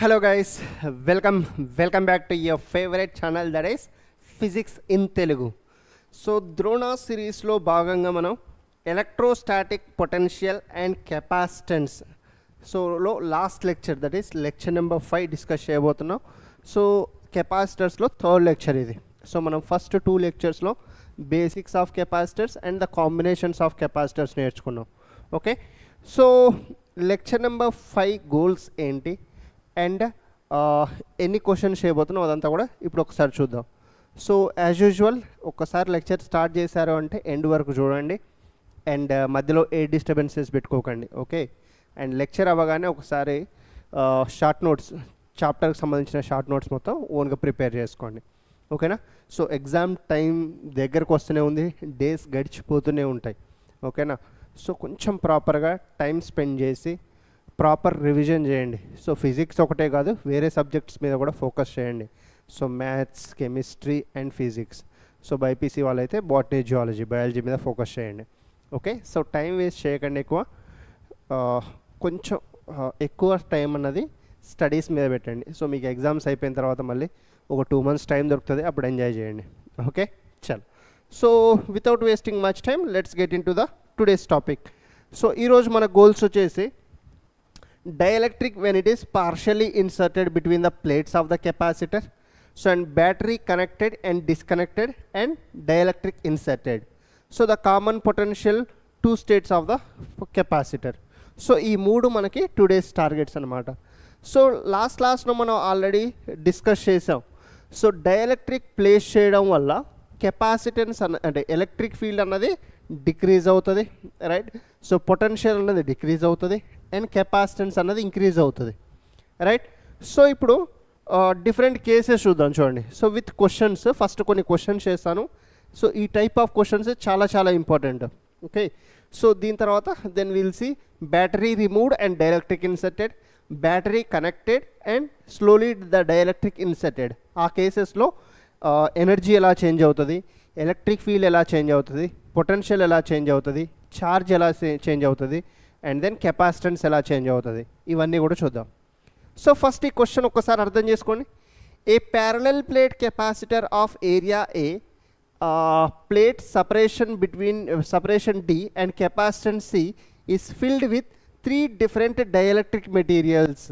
Hello guys welcome welcome back to your favourite channel that is physics in Telugu so Drona సిరీస్లో భాగంగా మనం electrostatic potential and capacitance solo last lecture that is lecture number five discuss చేయబోతున్నాం. So కెపాసిటర్స్లో third lecture ఇది. So మనం first two లెక్చర్స్లో basics of capacitors and the combinations of capacitors నేర్చుకున్నాం. Okay so lecture number five goals ఏంటి? And ఎన్ని questions చేయబోతున్నాం అదంతా కూడా ఇప్పుడు ఒకసారి చూద్దాం. సో యాజ్ యూజువల్ ఒక్కసారి లెక్చర్ స్టార్ట్ చేశారు అంటే ఎండ్ వరకు చూడండి. అండ్ మధ్యలో ఏ డిస్టర్బెన్సెస్ పెట్టుకోకండి ఓకే? అండ్ లెక్చర్ అవ్వగానే ఒకసారి షార్ట్ నోట్స్ చాప్టర్కి సంబంధించిన షార్ట్ నోట్స్ మొత్తం ఓన్గా ప్రిపేర్ చేసుకోండి ఓకేనా? సో ఎగ్జామ్ టైం దగ్గరకు వస్తూనే ఉంది డేస్ గడిచిపోతూనే ఉంటాయి ఓకేనా? సో కొంచెం ప్రాపర్గా టైం స్పెండ్ చేసి ప్రాపర్ రివిజన్ చేయండి. సో ఫిజిక్స్ ఒకటే కాదు వేరే సబ్జెక్ట్స్ మీద కూడా ఫోకస్ చేయండి. So maths chemistry and physics so BiPC వాళ్ళైతే బాటనీ జియాలజీ బయాలజీ మీద ఫోకస్ చేయండి. ఓకే సో టైం వేస్ట్ చేయకండి ఎక్కువ. కొంచెం ఎక్కువ టైం అన్నది స్టడీస్ మీద పెట్టండి. సో మీకు ఎగ్జామ్స్ అయిపోయిన తర్వాత మళ్ళీ ఒక టూ మంత్స్ టైం దొరుకుతుంది అప్పుడు ఎంజాయ్ చేయండి. ఓకే చల్ so without wasting much time let's get in to the today's topic so ఈరోజు మన గోల్స్ వచ్చేసి dielectric when it is partially inserted between the plates of the capacitor so and battery connected and disconnected and dielectric inserted so the common potential two states of the capacitor so ఈ మూడు మనకి today's targets అనమాట so last లాస్ట్లో మనం already discuss చేసాం so dielectric place చేయడం వల్ల capacitance అన్న అంటే ఎలక్ట్రిక్ ఫీల్డ్ అన్నది డిక్రీజ్ అవుతుంది రైట్ సో పొటెన్షియల్ అన్నది డిక్రీజ్ అవుతుంది అండ్ కెపాసిటెన్స్ అన్నది ఇంక్రీజ్ అవుతుంది. రైట్ సో ఇప్పుడు uh, డిఫరెంట్ కేసెస్ చూద్దాం చూడండి. సో విత్ క్వశ్చన్స్ ఫస్ట్ కొన్ని క్వశ్చన్స్ చేస్తాను. సో ఈ టైప్ ఆఫ్ క్వశ్చన్స్ చాలా చాలా ఇంపార్టెంట్ ఓకే సో దీని తర్వాత then will see battery removed and dielectric inserted battery connected and slowly the dielectric inserted ఆ కేసెస్లో ఎనర్జీ uh, ఎలా చేంజ్ అవుతుంది? ఎలక్ట్రిక్ ఫీల్డ్ ఎలా చేంజ్ అవుతుంది? పొటెన్షియల్ ఎలా చేంజ్ అవుతుంది? ఛార్జ్ ఎలా చేంజ్ అవుతుంది? అండ్ దెన్ కెపాసిటెన్స్ ఎలా చేంజ్ అవుతుంది? ఇవన్నీ కూడా చూద్దాం. సో ఫస్ట్ ఈ క్వశ్చన్ ఒక్కసారి అర్థం చేసుకోండి a parallel plate capacitor of area A plate separation between separation D and capacitance C is filled with three different dielectric materials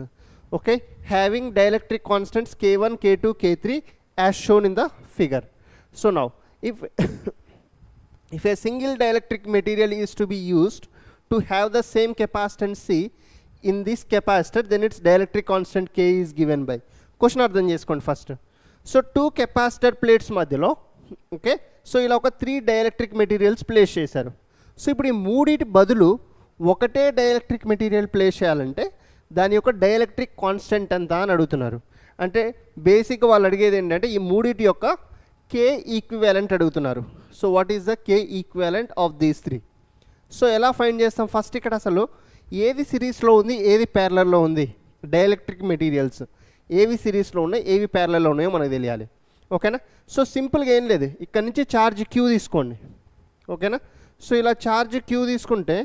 okay? Having dielectric constants k1 k2 k3 as shown in the figure. So now if if a single dielectric material is to be used to have the same capacitance c in this capacitor then its dielectric constant k is given by. Question అర్థం చేసుకోండి first so two capacitor plates మధ్యలో okay so ఇలా ఒక three dielectric materials place చేశారు. So ఇప్పుడు ఈ మూడిటి బదులు ఒకటే డైఎలక్ట్రిక్ మెటీరియల్ ప్లేస్ చేయాలంటే దాని యొక్క డైఎలక్ట్రిక్ కాన్స్టెంట్ ఎంత అని అడుగుతున్నారు. అంటే బేసిక్గా వాళ్ళు అడిగేది ఏంటంటే ఈ మూడిటి యొక్క కే ఈక్వివాలెంట్ అడుగుతున్నారు. So what is the K equivalent of these three so ఎలా ఫైండ్ చేస్తాం? ఫస్ట్ ఇక్కడ అసలు ఏది సిరీస్లో ఉంది ఏది ప్యారలర్లో ఉంది? డైఎలక్ట్రిక్ మెటీరియల్స్ ఏవి సిరీస్లో ఉన్నాయి ఏవి ప్యారలర్లో ఉన్నాయో మనకు తెలియాలి. ఓకేనా? సో సింపుల్గా ఏం లేదు. ఇక్కడ నుంచి ఛార్జ్ క్యూ తీసుకోండి. ఓకేనా? సో ఇలా ఛార్జ్ క్యూ తీసుకుంటే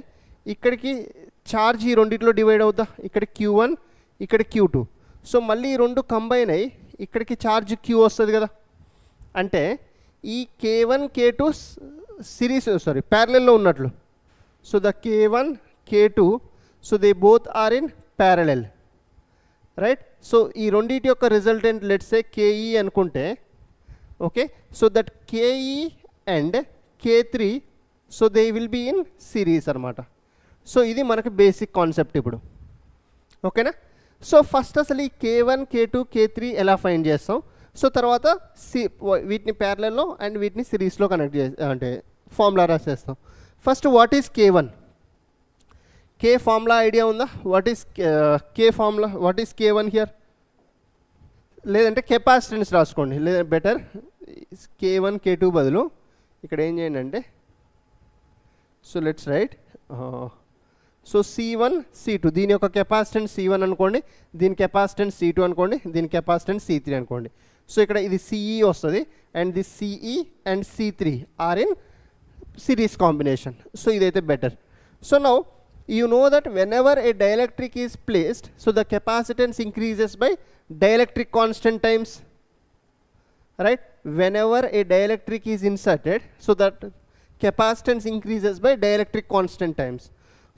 ఇక్కడికి ఛార్జ్ ఈ రెండిట్లో డివైడ్ అవుతా. ఇక్కడ క్యూ వన్ ఇక్కడ క్యూ టూ సో మళ్ళీ ఈ రెండు కంబైన్ అయ్యి ఇక్కడికి ఛార్జ్ క్యూ వస్తుంది కదా. అంటే ఈ K one K two series sorry ప్యారలెల్లో ఉన్నట్లు. So the K one K two so they both are in parallel right so ఈ రెండింటి యొక్క రిజల్టెంట్ ఏ కేఈ అనుకుంటే okay so that KE and K three so they will be in series అనమాట so ఇది మనకి basic concept ఇప్పుడు ఓకేనా సో ఫస్ట్ అసలు ఈ K one K two K three ఎలా ఫైండ్ చేస్తాం? సో తర్వాత సి వీటిని ప్యారలలో అండ్ వీటిని సిరీస్లో కనెక్ట్ చే అంటే formula రాసేస్తాం. First what is K one K formula idea ఉందా? What is K formula what is K one here లేదంటే కెపాసిటెన్స్ రాసుకోండి. లేదా better K one K two బదులు ఇక్కడ ఏం చేయండి అంటే so let's write so C one C two దీని యొక్క కెపాసిటెన్స్ సి వన్ అనుకోండి దీని కెపాసిటెన్స్ సి టూ అనుకోండి దీని కెపాసిటెన్స్ సి త్రీ అనుకోండి. సో ఇక్కడ ఇది సిఈ వస్తుంది and the CE and C three are in series combination so ఇదైతే better so now you know that whenever a dielectric is placed so the capacitance increases by dielectric constant times right whenever a dielectric is inserted so that capacitance increases by dielectric constant times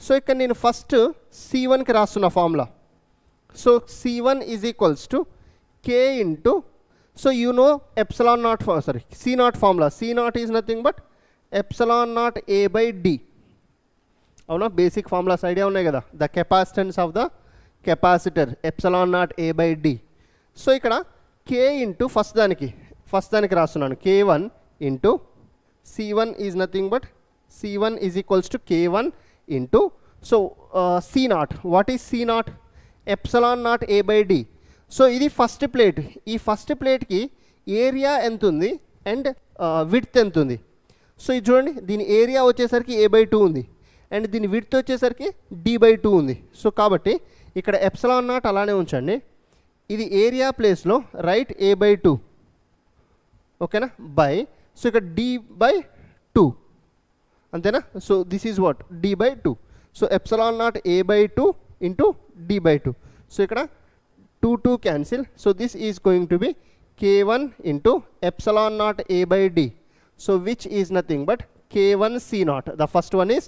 so ఇక్కడ నేను first C వన్కి రాస్తున్న formula so C one is equals to K into so you know epsilon naught ఫా sorry C naught formula C naught is nothing but epsilon naught A by D అవునా? Basic formulas idea ఉన్నాయి కదా. The capacitance of the capacitor epsilon naught A by D so ఇక్కడ K into first దానికి first దానికి రాస్తున్నాను. K one into C one is nothing but C one is equals to K one into so C naught what is C naught epsilon naught A by D so ఇది first plate ఈ first ప్లేట్కి area ఎంత ఉంది? And width ఎంత ఉంది? So ఇది చూడండి దీని ఏరియా వచ్చేసరికి ఏ బై టూ ఉంది. అండ్ దీని విడ్త్ వచ్చేసరికి డి బై టూ ఉంది. సో కాబట్టి ఇక్కడ ఎప్సలాన్ నాట్ అలానే ఉంచండి. ఇది ఏరియా ప్లేస్లో రైట్ ఏ బై టూ ఓకేనా బై సో ఇక్కడ డి బై టూ అంతేనా? So this is what D by two so epsilon naught A by two into D by two so ఇక్కడ two two cancel so this is going to be K one into epsilon naught A by D so which is nothing but K one C naught the first one is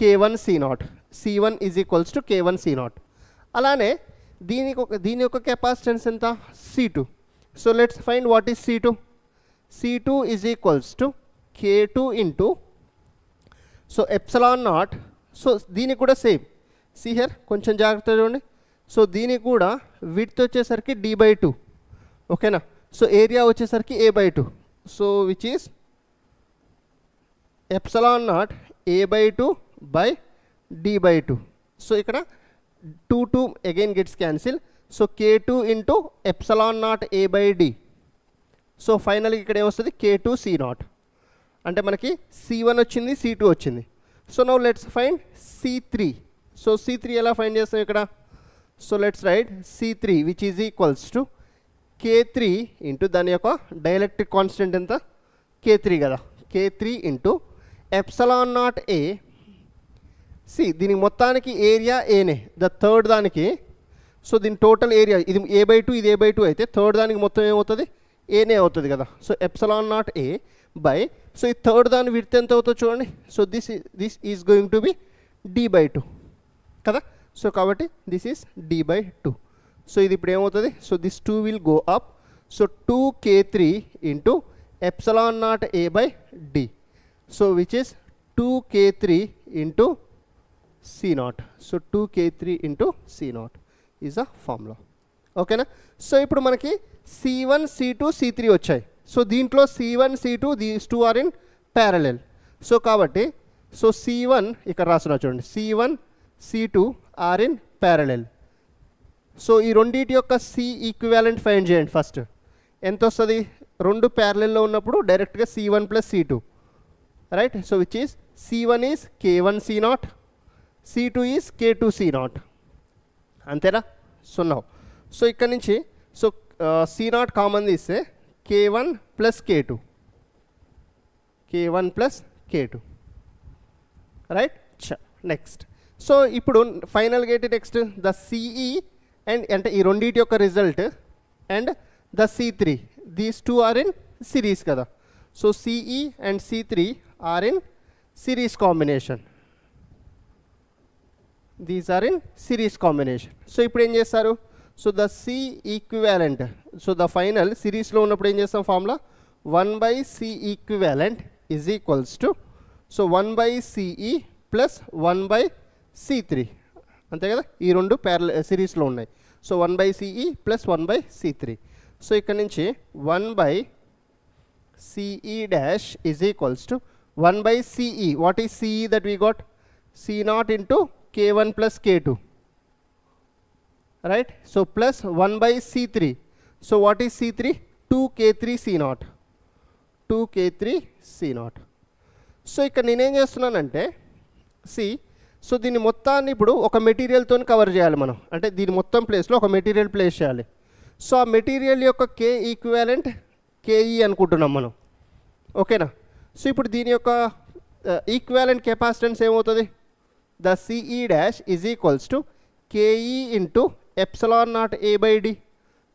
K one C naught C one is equals to K one C naught అలానే దీనికి ఒక దీని యొక్క capacitance ఎంత? C two so let's find what is C two C two is equals to K two into so epsilon naught so దీనికి కూడా same C her కొంచెం జాగ్రత్త చూడండి. సో దీనికి కూడా విడ్త్ వచ్చేసరికి డి బై టూ ఓకేనా సో ఏరియా వచ్చేసరికి A by two so which is epsilon naught A by two by D by two so ఇక్కడ two two again gets cancel so K two into epsilon naught A by D so ఫైనల్గా ఇక్కడ ఏమొస్తుంది K two C naught అంటే మనకి C one వచ్చింది C two వచ్చింది. So now let's find C three so C three ఎలా find చేస్తాం ఇక్కడ? So let's write C three which is equals to K three into దాని యొక్క డైఎలక్ట్రిక్ కాన్స్టెంట్ ఎంత? కే త్రీ కదా. K three into epsilon naught A. C దీనికి మొత్తానికి area ఏనే? ద థర్డ్ దానికి. సో దీని టోటల్ ఏరియా ఇది ఏ బై టూ ఇది ఏ బై టూ అయితే థర్డ్ దానికి మొత్తం ఏమవుతుంది? ఏనే అవుతుంది కదా. So epsilon naught A by so ఈ థర్డ్ దాని విడ్త్ ఎంత అవుతుందో చూడండి. So this this is going to be D by two కదా? సో కాబట్టి this is D by two. So ఇది ఇప్పుడు ఏమవుతుంది? So this two will go up so two K three into epsilon naught A by D so which is two K three into C naught so two K three into C naught is a formula ఓకేనా so ఇప్పుడు మనకి C one C two C three వచ్చాయి. So దీంట్లో C one C two these two are in parallel so కాబట్టి so C one ఇక్కడ రాస్తున్నా చూడండి. C one C two are in parallel so ఈ రెండింటి యొక్క సి ఈక్వాలెంట్ ఫైండ్ చేయండి ఫస్ట్ ఎంత వస్తుంది రెండు ప్యారలెల్లో ఉన్నప్పుడు డైరెక్ట్గా C one plus C two right so which is C one is K one C naught C two is K two C naught అంతేనా? సున్నా సో ఇక్కడ నుంచి సో సి నాట్ కామన్ తీస్తే K one plus K two K one plus K two right చ next so ఇప్పుడు ఫైనల్గా ఏంటి next the CE and అంటే ఈ రెండింటి యొక్క result and the C three these two are in series కదా. So CE and C three are in series combination these are in series combination so ఇప్పుడు ఏం చేస్తారు? So the C equivalent so the final సిరీస్లో ఉన్నప్పుడు ఏం చేస్తాం formula one by C equivalent is equals to so one by CE plus one by C three అంతే కదా? ఈ రెండు ప్యారల సిరీస్లో ఉన్నాయి. So one by CE plus one by C three so ఇక్కడ నుంచి one by CE dash is equals to one by CE what is CE that we got C naught into K one plus K two right? So plus 1 by c3 so what is c3 2 k3 c naught. 2 k3 c naught. So ఇక్కడ నేనేం చేస్తున్నానంటే C so దీన్ని మొత్తాన్ని ఇప్పుడు ఒక మెటీరియల్తో cover చేయాలి మనం. అంటే దీని మొత్తం ప్లేస్లో ఒక మెటీరియల్ ప్లేస్ చేయాలి. సో ఆ మెటీరియల్ యొక్క కే ఈక్వాలెంట్ కేఈ అనుకుంటున్నాం మనం. ఓకేనా సో ఇప్పుడు దీని యొక్క uh, ఈక్వాలెంట్ కెపాసిటెన్స్ ఏమవుతుంది? The CE dash is equals to KE into epsilon naught A by D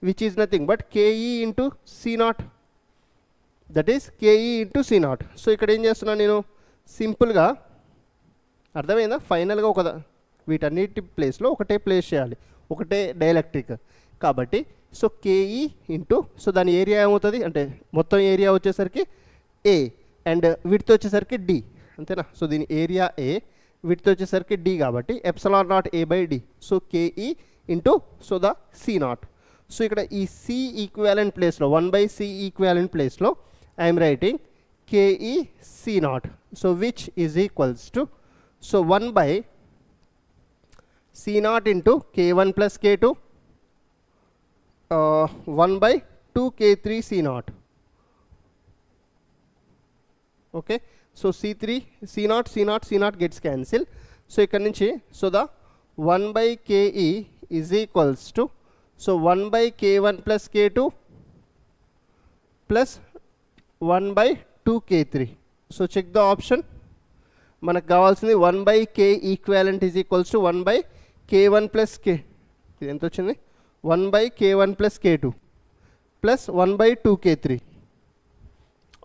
which is nothing but KE into C naught that is KE into C naught so ఇక్కడ ఏం చేస్తున్నాను నేను? సింపుల్గా అర్థమైందా? ఫైనల్గా ఒక వీటన్నిటి ప్లేస్లో ఒకటే ప్లేస్ చేయాలి. ఒకటే డైఎలక్ట్రిక్ కాబట్టి సో కేఈ ఇంటూ సో దాని ఏరియా ఏమవుతుంది? అంటే మొత్తం ఏరియా వచ్చేసరికి ఏ అండ్ విడ్త్ వచ్చేసరికి డి అంతేనా? సో దీని ఏరియా ఏ విడ్త్ వచ్చేసరికి డి కాబట్టి epsilon not A by D so KE into so the C not so ఇక్కడ ఈ సి ఈక్వాలెంట్ ప్లేస్లో వన్ బై సి ఈక్వాలెంట్ ప్లేస్లో I'm writing KE C naught so which is equals to so one by C naught into K one plus K two one by two K three C not okay? So C three C not C not C not gets cancel so ఇక్కడ నుంచి so the one by KE is equals to so one by K one plus K two plus one by two K three so check the option మనకు కావాల్సింది one by K equivalent is equals to one by K one plus K ఇది ఎంత వచ్చింది? One by K one plus K two plus one by two K three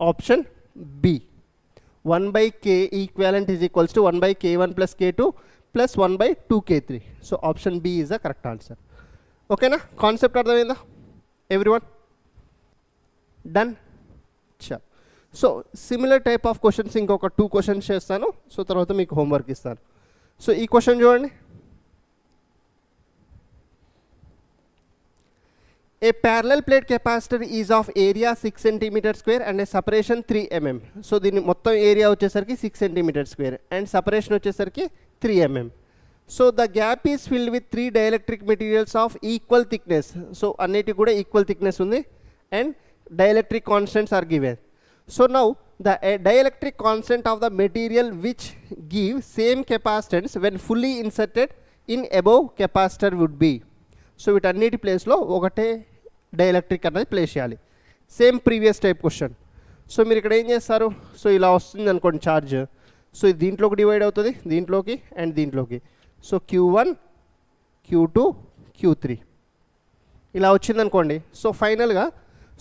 option B one by K equivalent is equals to one by K one plus K two plus one by two K three so option B is the correct answer ఓకేనా concept అర్థమైందా? Every one done చా so similar type of questions ఇంకొక two questions చేస్తాను. So తర్వాత మీకు homework ఇస్తాను. So ఈ question చూడండి. A parallel plate capacitor is of area six centimetre square and a separation three mm so దీని మొత్తం ఏరియా వచ్చేసరికి six centimetre square and separation వచ్చేసరికి three mm. So the gap is filled with three dielectric materials of equal thickness so అన్నిటికి కూడా equal thickness ఉంది and dielectric constants are given so now the dielectric constant of the material which give same capacitance when fully inserted in above capacitor would be so వీటన్నిటి ప్లేస్లో ఒకటే dielectric అనేది place చేయాలి. Same previous type question so మీరు ఇక్కడ ఏం చేస్తారు? So ఇలా వస్తుంది అనుకోండి ఛార్జ్ సో ఇది దీంట్లోకి డివైడ్ అవుతుంది. దీంట్లోకి అండ్ దీంట్లోకి. So Q one Q two Q three ఇలా వచ్చిందనుకోండి సో ఫైనల్గా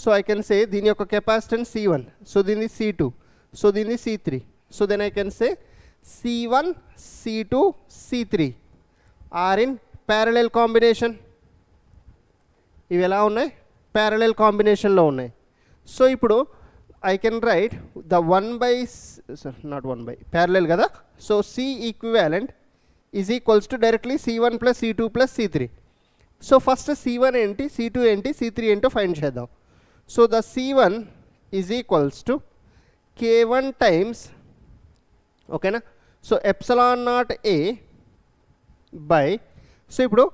సో ఐ కెన్ సే దీని యొక్క కెపాసిటెన్స్ సి వన్ సో దీన్ని సి టూ సో దీన్ని C three so then I can say C one C two C three are in parallel combination ఇవి ఎలా ఉన్నాయి? ప్యారలెల్ కాంబినేషన్లో ఉన్నాయి. సో ఇప్పుడు I can write the one by naught one by parallel కదా? So C equivalent is equals to directly C one plus C two plus C three so first C one ఏంటి C two ఏంటి C three ఏంటో find చేద్దాం. So the C one is equals to K one times ఓకేనా so epsilon naught A by so ఇప్పుడు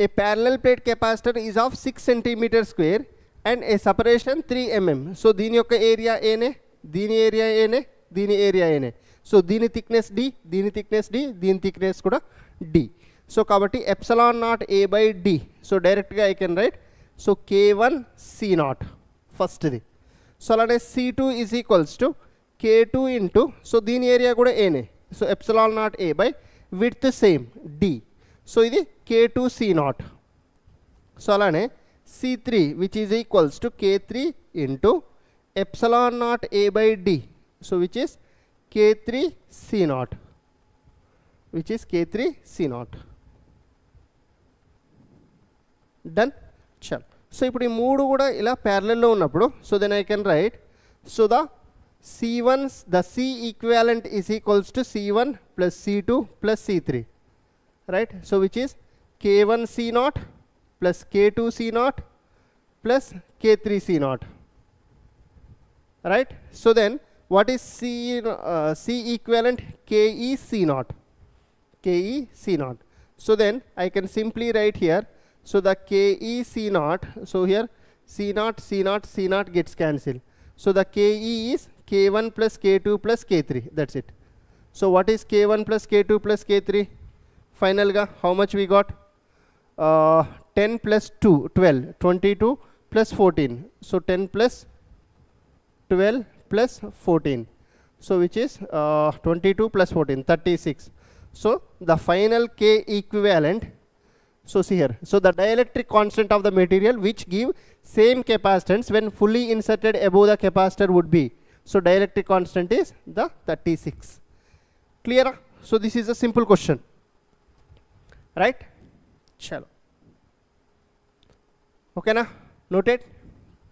a parallel plate capacitor is of six centimetre square and a separation three mm so దీని యొక్క area ఏనే దీని area ఏనే దీని area ఏనే so దీని థిక్నెస్ డి దీని థిక్నెస్ డి దీని థిక్నెస్ కూడా డి సో కాబట్టి epsilon naught A by D so డైరెక్ట్గా I can write so K one C naught ఫస్ట్ది సో అలానే C two is equals to K two into so దీని area కూడా ఏనే so epsilon naught A by with same D so ఇది K two C naught so అలానే C three which is equals to K three into epsilon naught A by D so which is K three C naught which is K three C naught done చల్ so ఇప్పుడు ఈ మూడు కూడా ఇలా ప్యారలెల్లో ఉన్నప్పుడు so then I can write so the C one the C equivalent is equals to C one plus C two plus C three right? So which is k1 c naught plus k2 c naught plus k3 c naught right? So then what is c uh, c equivalent? Ke c naught ke c naught. So then i can simply write here. So the ke c naught so here c naught c naught c naught gets cancelled. So the ke is k1 plus k2 plus k3 that's it. So what is k1 plus k2 plus k3 final ga how much we got? Uh, 10 plus 2 12 22 plus 14 so 10 plus 12 plus 14 so which is uh, 22 plus 14 36 so the final k equivalent so see here. So the dielectric constant of the material which give same capacitance when fully inserted above the capacitor would be. So dielectric constant is the 36 clear? So this is a simple question. Right? Chalo. ఓకేనా noted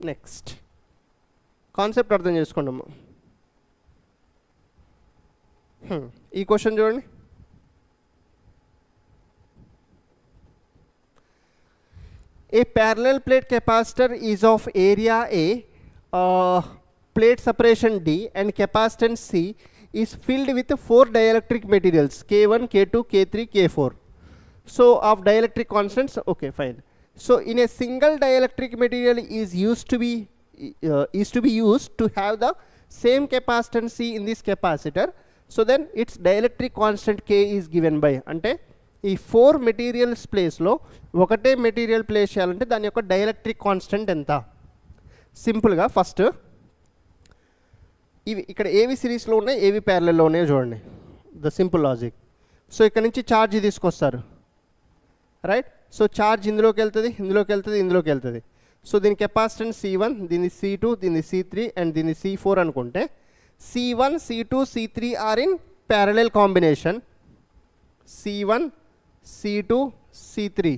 next concept అర్థం చేసుకుందాము Hmm. ఈ question చూడండి A parallel plate capacitor is of area A, uh, plate separation D and capacitance C is filled with four dielectric materials K1, K2, K3, K4. So of dielectric constants, okay, fine. So in a single dielectric material is used to be uh, is to be used to have the same capacitance C in this capacitor. So then its dielectric constant K is given by అంటే ఈ four materials ప్లేస్లో ఒకటే material place చేయాలంటే దాని యొక్క dielectric constant ఎంత సింపుల్గా first ఇవి ఇక్కడ ఏవి సిరీస్లో ఉన్నాయి ఏవి ప్యారలలో ఉన్నాయో చూడండి ద సింపుల్ లాజిక్ సో ఇక్కడ నుంచి ఛార్జ్ తీసుకొస్తారు రైట్ సో ఛార్జ్ ఇందులోకి వెళ్తుంది ఇందులోకి వెళ్తుంది ఇందులోకి వెళ్తుంది. సో దీని కెపాసిటెన్స్ సి వన్ దీన్ని సి టూ దీని సి త్రీ అండ్ దీన్ని సి ఫోర్ అనుకుంటే C one C two C three are in parallel combination C one C two C three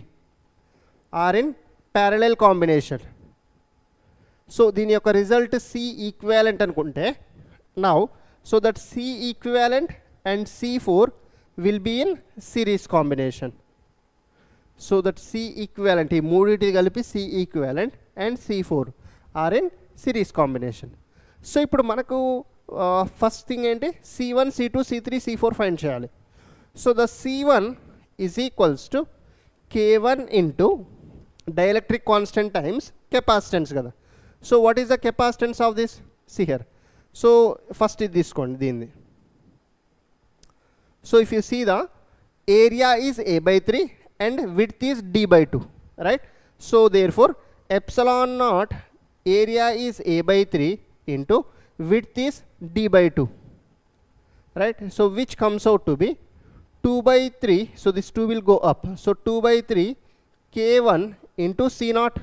are in parallel combination so దీని యొక్క result C equivalent అనుకుంటే now so that C equivalent and C four will be in series combination so that C equivalent ఈ మూడింటిది కలిపి C equivalent and C four are in series combination so ఇప్పుడు మనకు first thing ఏంటి? C one C two C three C four find చేయాలి. So the C one is equals to K one into dielectric constant times capacitance కదా. So what is the capacitance of this సిహర్ so first ఇది తీసుకోండి దీన్ని. So if you see the area is A by three and width is D by two right so therefore epsilon naught area is A by three into width is D by two right so which comes out to be 2 by 3 so this 2 will go up so 2 by 3 k1 into c naught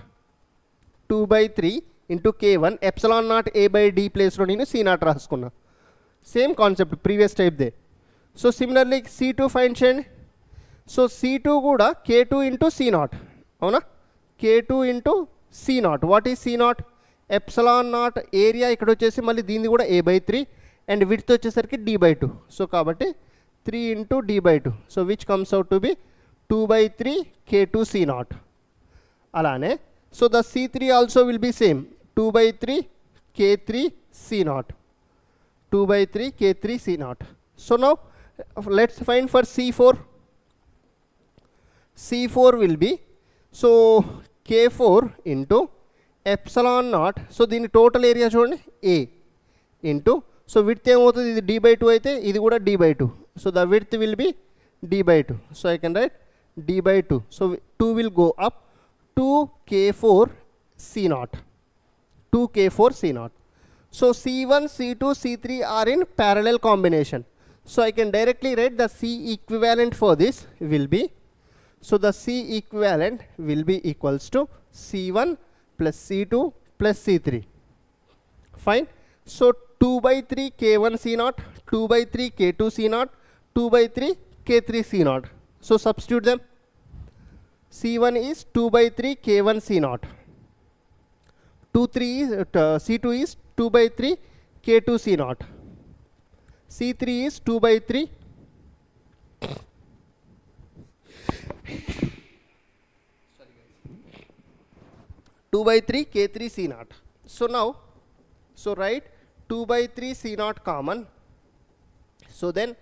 2 by 3 into k1 epsilon naught a by d place లో నేను c naught రాసుకున్నా same concept previous type they so similarly C two find చేయండి So C two కూడా K two into C naught అవునా? K two into C naught what is C naught epsilon naught area ఇక్కడ వచ్చేసి మళ్ళీ దీన్ని కూడా A by three and width వచ్చేసరికి D by two so కాబట్టి three into D by two so which comes out to be two by three K two C naught అలానే so the C three also will be same two by three K three C naught two by three K three C naught so now let's find for C four C four will be so K four into epsilon naught so దీని total area చూడండి A into so width ఏమవుతుంది? ఇది D by two అయితే ఇది కూడా D by two so the width will be D by two so I can write D by two so two will go up two K four C naught two K four C naught so C one C two C three are in parallel combination so I can directly write the C equivalent for this will be So the C equivalent will be equals to C1 plus C2 plus C3. Fine. So 2 by 3 K1 C0, 2 by 3 K2 C0, 2 by 3 K3 C0. So substitute them. C1 is 2 by 3 K1 C0. 2 3 is uh, C2 is 2 by 3 K2 C0. C3 is 2 by 3 2 by 3 k3 c naught so now so write 2 by 3 C naught common. So then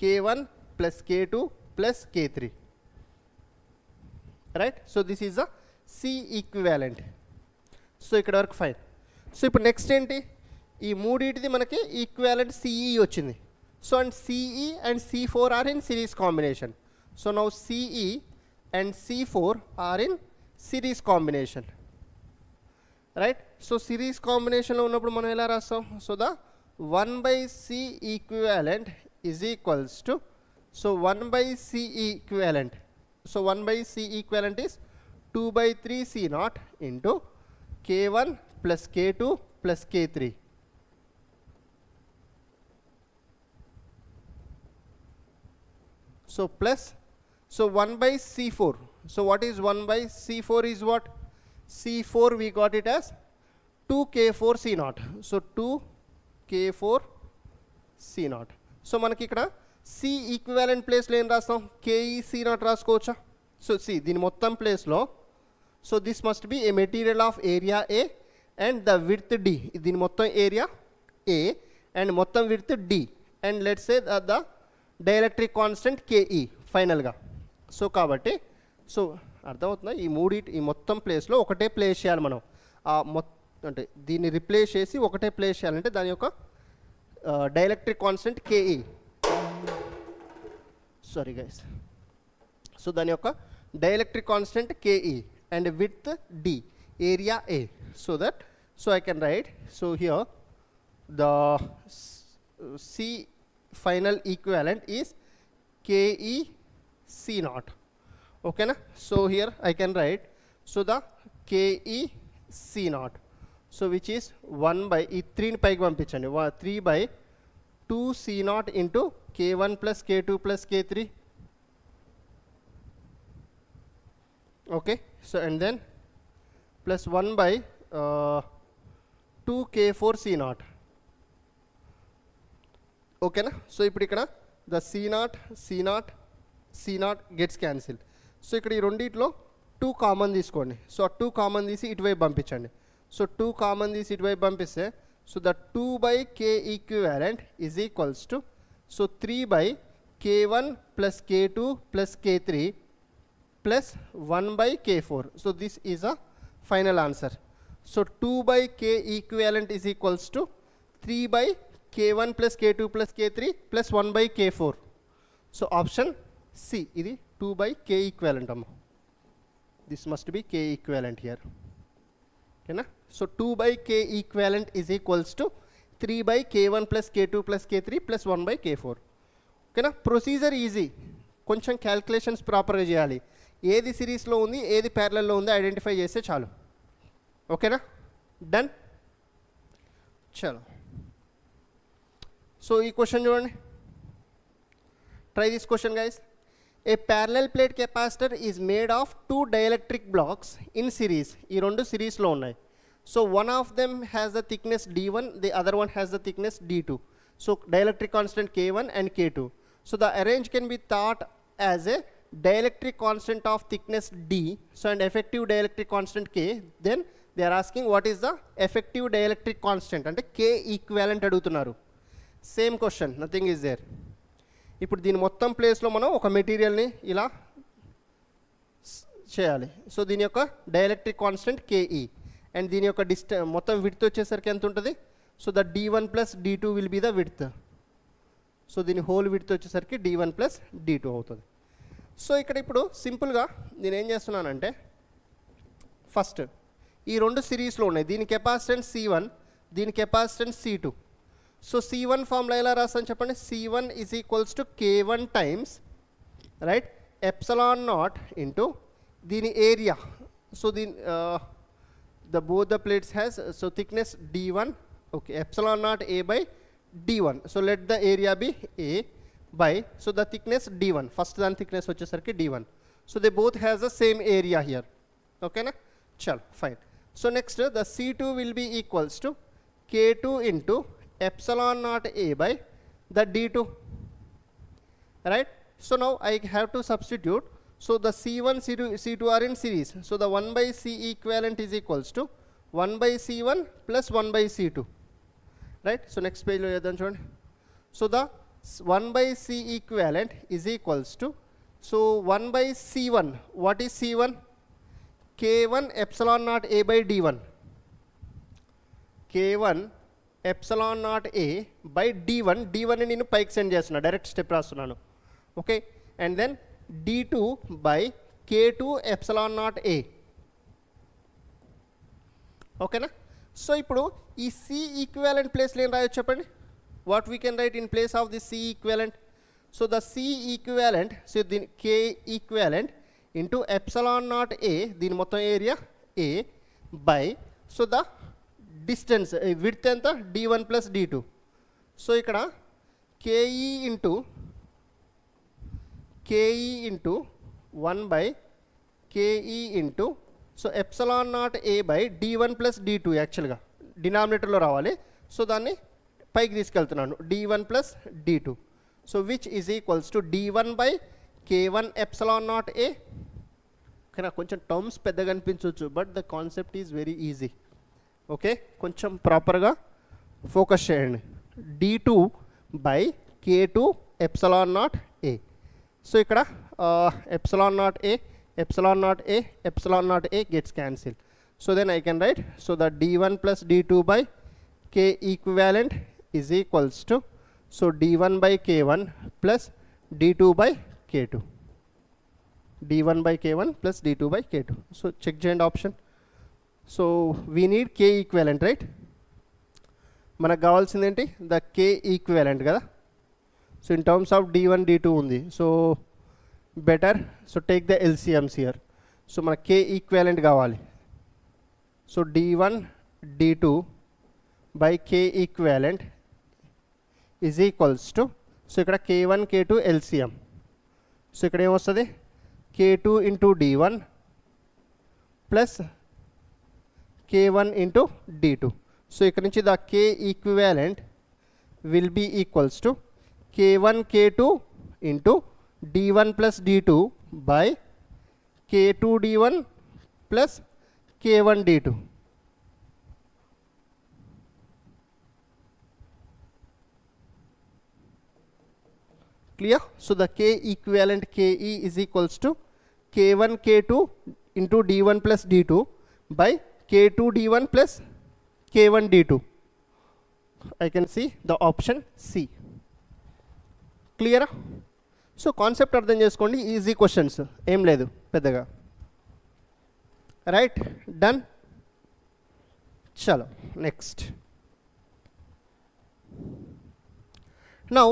K1 plus K2 plus K3. Right? So this is the C equivalent. So ఇక్కడ వరకు fine so ఇప్పుడు next ఏంటి ఈ మూడింటిది మనకి equivalent CE వచ్చింది so and CE and C four are in series combination so now CE and C four are in series combination right so series కాంబినేషన్లో ఉన్నప్పుడు మనం ఎలా రాస్తాం? So the one by C equivalent is equals to so one by C equivalent so one by C equivalent is two by three C naught into K one plus K two plus K three So plus, so 1 by C4. So what is 1 by C4 is what? C4 we got it as 2K4 C0. So 2K4 C0. So మనకి ఇక్కడ C equivalent ప్లేస్లో ఏం రాస్తాం KE C naught రాసుకోవచ్చా so C దీని మొత్తం ప్లేస్లో so this must be a material of area A and the width D దీని మొత్తం ఏరియా ఏ అండ్ మొత్తం width D and let's A the dielectric constant KE ఫైనల్గా సో కాబట్టి so అర్థమవుతుందా? ఈ మూడి ఈ మొత్తం ప్లేస్లో ఒకటే ప్లేస్ చేయాలి మనం. ఆ మొత్తం అంటే దీన్ని రిప్లేస్ చేసి ఒకటే ప్లేస్ చేయాలంటే దాని యొక్క dielectric constant KE sorry guys so దాని యొక్క dielectric constant KE and with D area A so that so I can write so here the C final equivalent is KE C naught ఓకేనా so here I can write so the KE C naught so which is one by ఈ త్రీని పైకి పంపించండి three by two C naught into K one plus K two plus K three okay so and then plus one by two K four C naught ఓకేనా so ఇప్పుడు ఇక్కడ the C naught C naught C naught gets cancel so ఇక్కడ ఈ రెండిట్లో two common తీసుకోండి. So ఆ two common తీసి ఇటువైపు పంపించండి. సో టూ కామన్ తీసి ఇటువైపు పంపిస్తే so the two by K equivalent is equals to so three by K one plus K two plus K three plus one by K four so this is a final answer so two by K equivalent is equals to three by K one plus K two plus K three plus one by K four so option C ఇది two by K equivalent అమ్మ. This must be K equivalent here ఓకేనా so two by K equivalent is equals to three by K one plus K two plus K three plus one by K four ఓకేనా procedure easy కొంచెం calculations ప్రాపర్గా చేయాలి. ఏది సిరీస్లో ఉంది ఏది ప్యారలల్లో ఉంది ఐడెంటిఫై చేస్తే చాలు. ఓకేనా డన్ చలో. సో ఈ క్వశ్చన్ చూడండి. Try this question guys a parallel plate capacitor is made of two dielectric blocks in series ఈ రెండు సిరీస్లో ఉన్నాయి so one of them has the thickness D one the other one has the thickness D two so dielectric constant K one and K two so the arrange can be thought as a dielectric constant of thickness d so and effective dielectric constant k then they are asking what is the effective dielectric constant అంటే k equivalent అడుగుతున్నారు same question nothing is there ఇప్పుడు దీని మొత్తం ప్లేస్లో మనం ఒక మెటీరియల్ని ఇలా చేయాలి. సో దీని యొక్క డైఎలక్ట్రిక్ కాన్స్టెంట్ కేఈ అండ్ దీని యొక్క డిస్ట మొత్తం విడ్త్ వచ్చేసరికి ఎంత ఉంటుంది? So the D one plus D two will be the width so దీని హోల్ విడ్త్ వచ్చేసరికి D one plus D two అవుతుంది. సో ఇక్కడ ఇప్పుడు సింపుల్గా నేను ఏం చేస్తున్నానంటే ఫస్ట్ ఈ రెండు సిరీస్లో ఉన్నాయి. దీని కెపాసిటెన్స్ సి వన్ దీని capacitance C two so C one formula ఎలా రాస్తాను చెప్పండి C one is equals to K one times right epsilon naught into దీని ఏరియా సో దీని the both the plates has so thickness D one okay epsilon naught A by D one so let the area be A by so the thickness D one first దాని thickness వచ్చేసరికి D one so they both has the same area here ఓకేనా చల్ fine so next the C two will be equals to K two into epsilon naught A by the D2, right? So now I have to substitute. So the C1, C2, C2 are in series. So the 1 by C equivalent is equals to 1 by C1 plus 1 by C2, right? So next page, so the 1 by C equivalent is equals to, so 1 by C1, what is C1? K1 epsilon naught A by D1, K1 epsilon naught A by D one. D one నేను పైకి send చేస్తున్నా direct step రాస్తున్నాను. Okay? And then D two by K two epsilon naught A. ఓకేనా? So ఇప్పుడు ఈ C equivalent ప్లేస్లో ఏం రాయొచ్చు చెప్పండి? What we can write in place of the C equivalent so the C equivalent so దీని K equivalent into epsilon naught A దీని మొత్తం area A by so the distance width ఎంత? D one plus D two so ఇక్కడ KE into KE into one by KE into so epsilon naught A by D one plus D two యాక్చువల్గా డినామినేటర్లో రావాలి. So దాన్ని పైకి తీసుకెళ్తున్నాను D one plus D two so which is equals to D one by K one epsilon naught A కానీ కొంచెం terms పెద్దగా అనిపించవచ్చు but the concept is very easy okay కొంచెం ప్రాపర్గా ఫోకస్ చేయండి. D two by K two epsilon naught A so ఇక్కడ epsilon naught A epsilon naught A epsilon naught A gets cancel so then I can write so the D one plus D two by K equivalent is equals to so D one by K one plus D two by K two D one by K one plus D two by K two so we need K equivalent right మనకు కావాల్సింది ఏంటి the K equivalent కదా? So in terms of D one D two ఉంది. So better so take the LCMs here so మన K equivalent కావాలి. So D one D two by K equivalent is equals to so ఇక్కడ K one K two LCM so ఇక్కడ ఏమొస్తుంది? K two into D one plus K one into D two so ఇక్కడ నుంచి the K equivalent will be equals to K one K two into D one plus D two by K two D one plus K one D two clear so the k equivalent ke is equals to k1 k2 into d1 plus d2 by k2 d1 plus k1 d2 i can see the option c. క్లియరా so concept అర్థం చేసుకోండి. Easy questions ఏం లేదు పెద్దగా. Right done చలో next now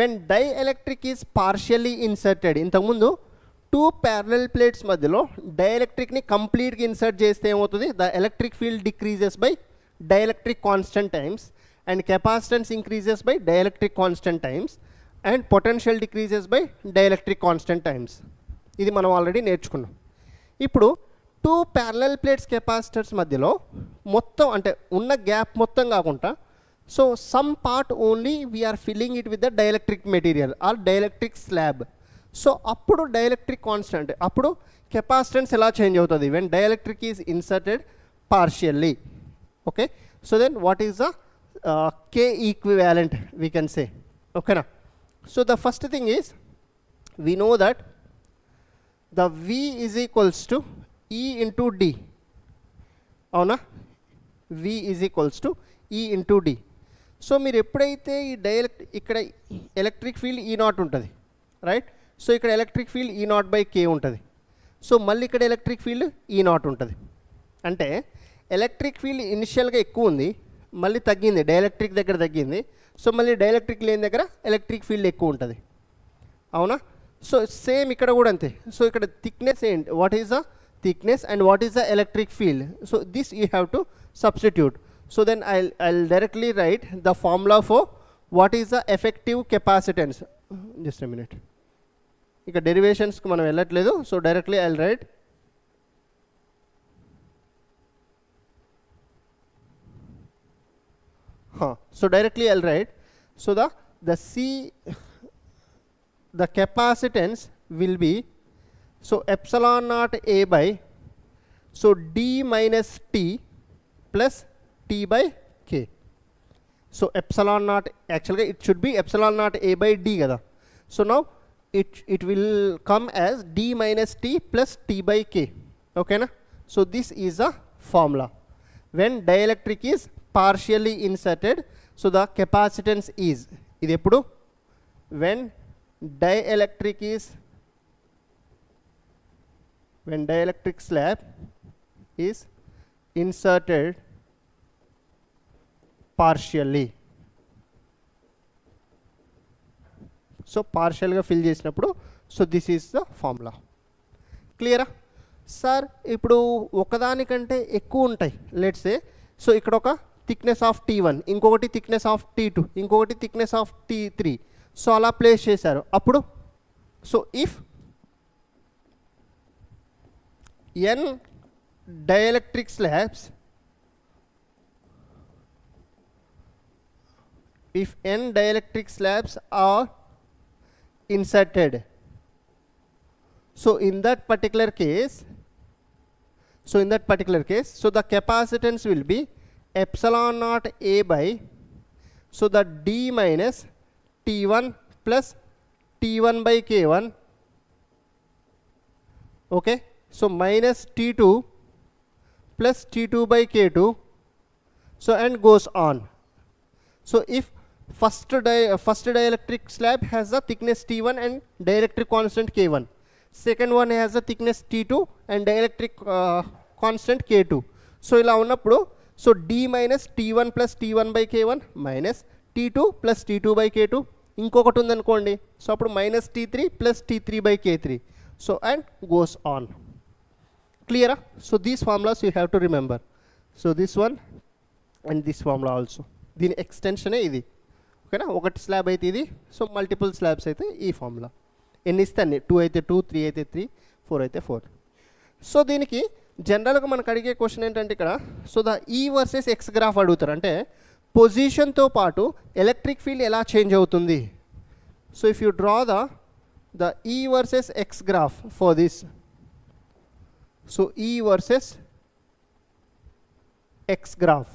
when dielectric is partially inserted ఇంతకుముందు two parallel plates మధ్యలో డైఎలక్ట్రిక్ని కంప్లీట్గా ఇన్సర్ట్ చేస్తే ఏమవుతుంది? The electric field decreases by dielectric constant times and capacitance increases by dielectric constant times and potential decreases by dielectric constant times ఇది మనం already నేర్చుకున్నాం. ఇప్పుడు టూ ప్యారలల్ ప్లేట్స్ కెపాసిటర్స్ మధ్యలో మొత్తం అంటే ఉన్న గ్యాప్ మొత్తం కాకుండా so some part only we're filling it with the dielectric material or dielectric slab so అప్పుడు డైఎలక్ట్రిక్ కాన్స్టెంట్ అప్పుడు కెపాసిటెన్స్ ఎలా చేంజ్ అవుతుంది when dielectric is inserted partially okay so then what is the K equivalent we can say ఓకేనా so the first thing is we know that the V is equals to E into D. అవునా V is equals to E into D. So మీరు ఎప్పుడైతే ఈ డైఎలక్ట్ ఇక్కడ electric field E naught ఉంటుంది right so ఇక్కడ electric field E naught by K ఉంటుంది. So మళ్ళీ ఇక్కడ ఎలక్ట్రిక్ ఫీల్డ్ ఈ నాట్ ఉంటుంది. అంటే ఎలక్ట్రిక్ ఫీల్డ్ ఇనిషియల్గా ఎక్కువ ఉంది మళ్ళీ తగ్గింది డైఎలక్ట్రిక్ దగ్గర తగ్గింది. సో మళ్ళీ డైఎలక్ట్రిక్ లేని దగ్గర ఎలక్ట్రిక్ ఫీల్డ్ ఎక్కువ ఉంటుంది. అవునా? సో సేమ్ ఇక్కడ కూడా అంతే. సో ఇక్కడ థిక్నెస్ ఏంటి? What is the thickness and what is the electric field so this you have to substitute so then I I directly write the formula for what is the effective capacitance just minute ఇక డెరివేషన్స్కి మనం వెళ్ళట్లేదు so directly I write so directly I write so the the C the capacitance will be so epsilon naught a by so d minus t plus t by k so epsilon naught actually it should be epsilon naught a by d kada so now it it will come as d minus t plus t by k okay na so this is a formula when dielectric is partially inserted so the capacitance is ఇది ఎప్పుడు when dielectric is when dielectric slab is inserted partially So పార్షియల్గా fill చేసినప్పుడు so this is the formula క్లియరా sir ఇప్పుడు ఒకదానికంటే ఎక్కువ ఉంటాయి let's say so ఇక్కడ ఒక థిక్నెస్ ఆఫ్ టీ వన్ ఇంకొకటి థిక్నెస్ ఆఫ్ టీ టూ ఇంకొకటి thickness of T three so అలా ప్లేస్ చేశారు. అప్పుడు so if N dielectric slabs if n dielectric slabs are inserted. So in that particular case so in that particular case so the capacitance will be epsilon naught a by so the d minus t1 plus t1 by k1 okay? So minus t2 plus t2 by k2 so and goes on. So if first di first dielectric slab has the thickness T1 and dielectric constant K1. Second one has the thickness T2 and dielectric uh, constant K2. So ఇలా ఉన్నప్పుడు so D minus T one plus T one by K one minus T two plus T two by K two ఇంకొకటి ఉందనుకోండి so అప్పుడు minus T three plus T three by K three so and goes on క్లియరా so these formulas you have to remember so this one and this formula also దీని ఎక్స్టెన్షనే ఇది ఓకేనా? ఒకటి slab అయితే ఇది. సో మల్టిపుల్ స్లాబ్స్ అయితే ఈ formula ఎన్ని ఇస్తే అన్ని? టూ అయితే టూ త్రీ అయితే త్రీ ఫోర్ అయితే ఫోర్ సో దీనికి జనరల్గా మనకు అడిగే క్వశ్చన్ ఏంటంటే ఇక్కడ so the E versus X graph అడుగుతారు. అంటే పొజిషన్తో పాటు ఎలక్ట్రిక్ ఫీల్డ్ ఎలా చేంజ్ అవుతుంది? So if you draw the the E versus X graph for this so E versus X graph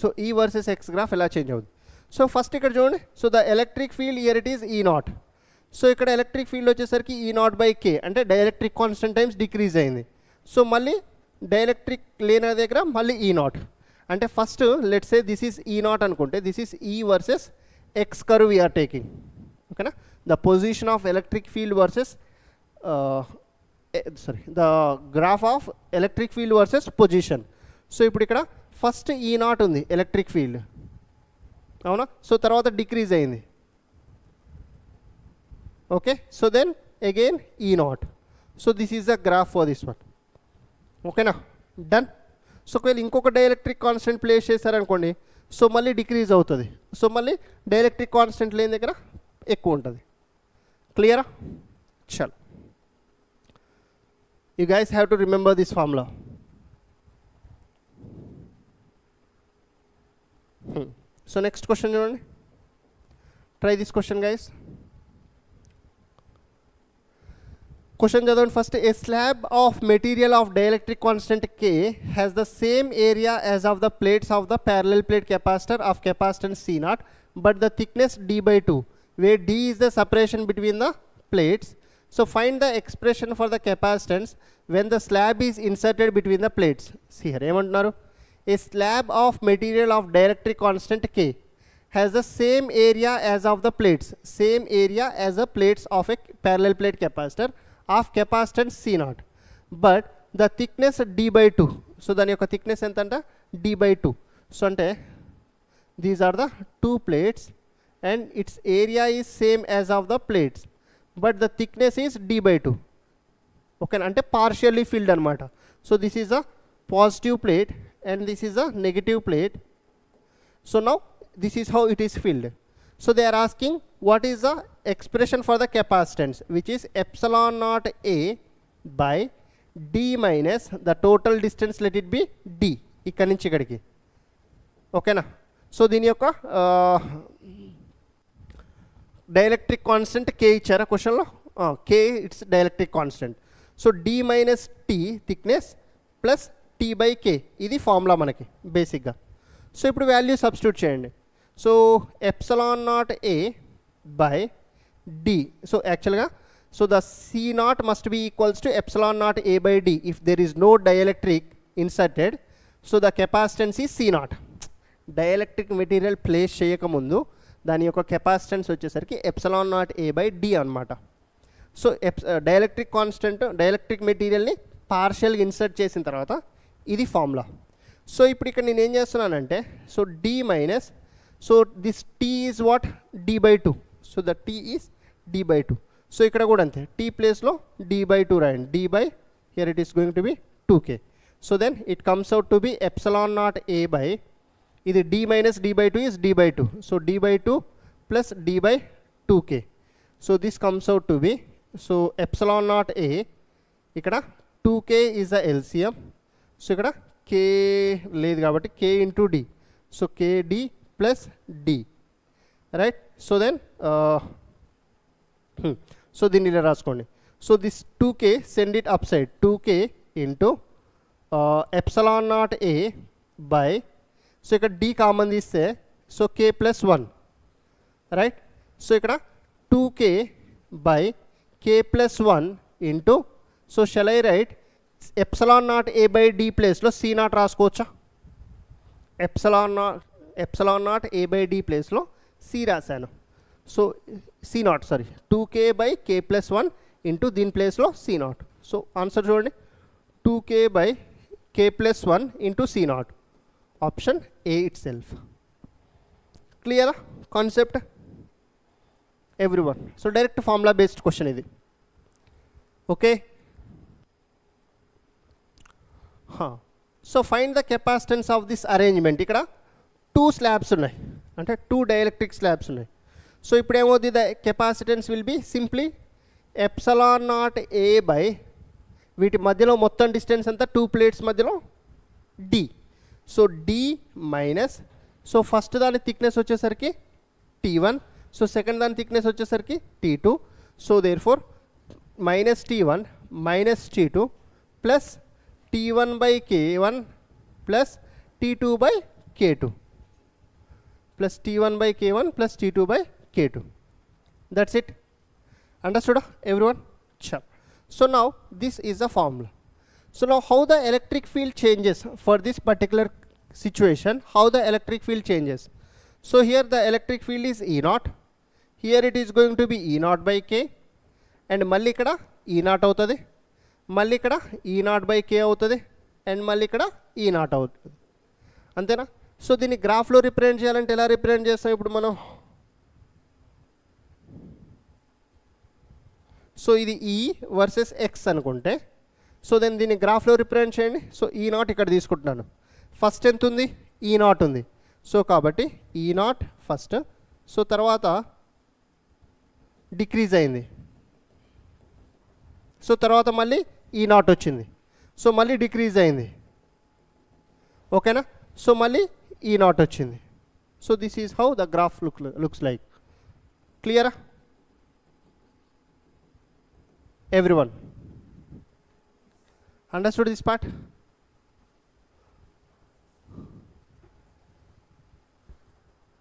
so E versus X graph ఎలా change అవుతుంది so first ఇక్కడ చూడండి. So the electric field here it is E naught so ఇక్కడ electric field వచ్చేసరికి E naught by K అంటే dielectric constant times decrease అయింది. So మళ్ళీ dielectric లేని దగ్గర మళ్ళీ ఈ నాట్ అంటే first let's a this is E naught అనుకుంటే this is E versus X curve we're taking ఓకేనా the position of electric field versus sorry the graph of electric field versus position so ఇప్పుడు ఇక్కడ first E naught ఉంది electric field. అవునా? So తర్వాత decrease అయింది. Okay? So then again E naught so this is the graph for this one ఓకేనా? Done so ఒకవేళ ఇంకొక dielectric constant place చేశారనుకోండి సో మళ్ళీ డిక్రీజ్ అవుతుంది. సో మళ్ళీ డైఎలక్ట్రిక్ కాన్స్టెంట్ లేని దగ్గర ఎక్కువ ఉంటుంది. క్లియరా చల్. You guys have to remember this formula so next question చూడండి try this question guys question చదవండి first a slab of material of dielectric constant K has the same area as of the plates of the parallel plate capacitor of capacitance C naught but the thickness D by two where D is the separation between the plates so find the expression for the capacitance when the slab is inserted between the plates సిహర్ ఏమంటున్నారు a slab of material of dielectric constant K has the same area as of the plates, same area as the plates of a parallel plate capacitor of capacitance C naught. But the thickness D by 2. So, దాని యొక్క thickness ఎంత అంట D by 2. So అంటే these are the two plates and its area is same as of the plates but the thickness is D by 2. Okay అంటే partially field అనమాట so this is a positive plate and this is a negative plate. So now this is how it is filled. So they are asking what is the expression for the capacitance which is epsilon naught A by D minus the total distance let it be D ఇక్కడ నుంచి ఇక్కడికి ఓకేనా so దీని యొక్క dielectric constant K ఇచ్చారా క్వశ్చన్లో K it's dielectric constant so D minus T thickness plus T by K. ఇది formula మనకి బేసిక్గా. సో ఇప్పుడు వాల్యూ సబ్స్టిట్యూట్ చేయండి. So epsilon naught A by D. So యాక్చువల్గా so the C naught must be equals to epsilon naught A by D if there is no dielectric inserted. So the capacitance ఈ C naught. Dielectric material place చేయకముందు దాని యొక్క capacitance వచ్చేసరికి epsilon naught A by D అనమాట so ఎప్స్ dielectric constant dielectric మెటీరియల్ని పార్షియల్గా insert చేసిన తర్వాత ఇది ఫార్ములా. సో ఇప్పుడు ఇక్కడ నేను ఏం చేస్తున్నానంటే so D minus so this T is what D by two so the T is D by two so ఇక్కడ కూడా అంతే. టీ ప్లేస్లో డి బై టూ రాయండి. D by here it is going to be two K so then it comes out to be epsilon naught A by ఇది D minus D by two is D by two so D by two plus D by two K so this comes out to be so epsilon naught A ఇక్కడ two K is the LCM so ఇక్కడ కే లేదు కాబట్టి K into D so KD plus D right so then so దీన్ని ఇలా రాసుకోండి. So this two K send it up side two K into epsilon naught A by so ఇక్కడ D common తీస్తే so K plus one right so ఇక్కడ two K by K plus one into so shall I write epsilon naught A by D ప్లేస్లో C naught రాసుకోవచ్చా? Epsilon naught epsilon naught A by D ప్లేస్లో C రాశాను. So C naught sorry two K by K plus one into దీని ప్లేస్లో C not. So answer చూడండి. Two K by K plus one into C naught. Option A itself క్లియరా? Concept? Everyone so direct formula based question ఇది. Okay? So find the capacitance of this arrangement ఇక్కడ two slabs ఉన్నాయి. అంటే two dielectric slabs ఉన్నాయి. So ఇప్పుడు ఏమవుతుంది the capacitance will be simply epsilon naught A by వీటి మధ్యలో మొత్తం డిస్టెన్స్ అంతా టూ ప్లేట్స్ మధ్యలో D so D minus so first దాని థిక్నెస్ వచ్చేసరికి టీ వన్ సో సెకండ్ దాని థిక్నెస్ వచ్చేసరికి T two so therefore minus T one minus T two plus T one by K one plus T two by K two plus T one by K one plus T two by K two that's it అండర్స్టూడా every one చల్ so now this is the formula so now how the electric field changes for this particular situation how the electric field changes so here the electric field is e naught here it is going to be e naught by k and మళ్ళీ ఇక్కడ E not అవుతుంది మళ్ళీ ఇక్కడ E naught by K అవుతుంది and మళ్ళీ ఇక్కడ E not అవుతుంది. అంతేనా? సో దీన్ని గ్రాఫ్లో రిప్రజెంట్ చేయాలంటే ఎలా రిప్రజెంట్ చేస్తాం ఇప్పుడు మనం? సో ఇది ఈ వర్సెస్ ఎక్స్ అనుకుంటే సో దెన్ దీన్ని గ్రాఫ్లో రిప్రజెంట్ చేయండి. సో ఈ నాట్ ఇక్కడ తీసుకుంటున్నాను. ఫస్ట్ ఎంత ఉంది? ఈ నాట్ ఉంది. సో కాబట్టి ఈ నాట్ ఫస్ట్ సో తర్వాత డిక్రీజ్ అయింది. సో తర్వాత మళ్ళీ ఈ నాట్ వచ్చింది. సో మళ్ళీ డిక్రీజ్ అయింది. ఓకేనా సో మళ్ళీ ఈ నాట్ వచ్చింది. So this is how the graph look looks like క్లియరా everyone understood this part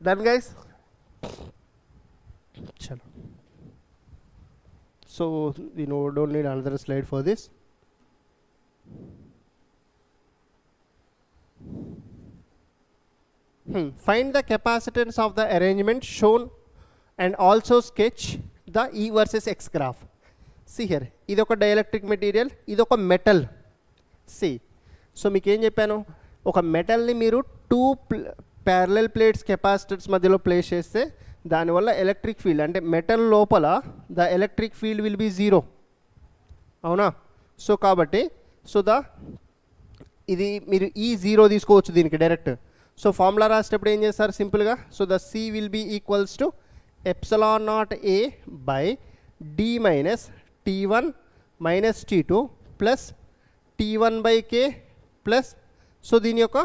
done guys? Chalo. So you know don't need another slide for this. Hmm. find the capacitance of the arrangement shown and also sketch the E versus X graph. See here. ఇది ఒక dielectric material ఇది ఒక metal see so మీకు ఏం చెప్పాను? ఒక మెటల్ని మీరు టూ ప్యారలల్ ప్లేట్స్ కెపాసిటర్స్ మధ్యలో ప్లేస్ చేస్తే దానివల్ల ఎలక్ట్రిక్ ఫీల్డ్ అంటే మెటల్ లోపల the electric field will be zero అవునా? సో కాబట్టి సో ద ఇది మీరు ఈ జీరో తీసుకోవచ్చు దీనికి డైరెక్ట్ సో ఫార్ములా రాసేటప్పుడు ఏం చేస్తారు? సింపుల్గా so the C will be equals to epsilon naught A by D minus T one minus T two plus T one by K plus so దీని యొక్క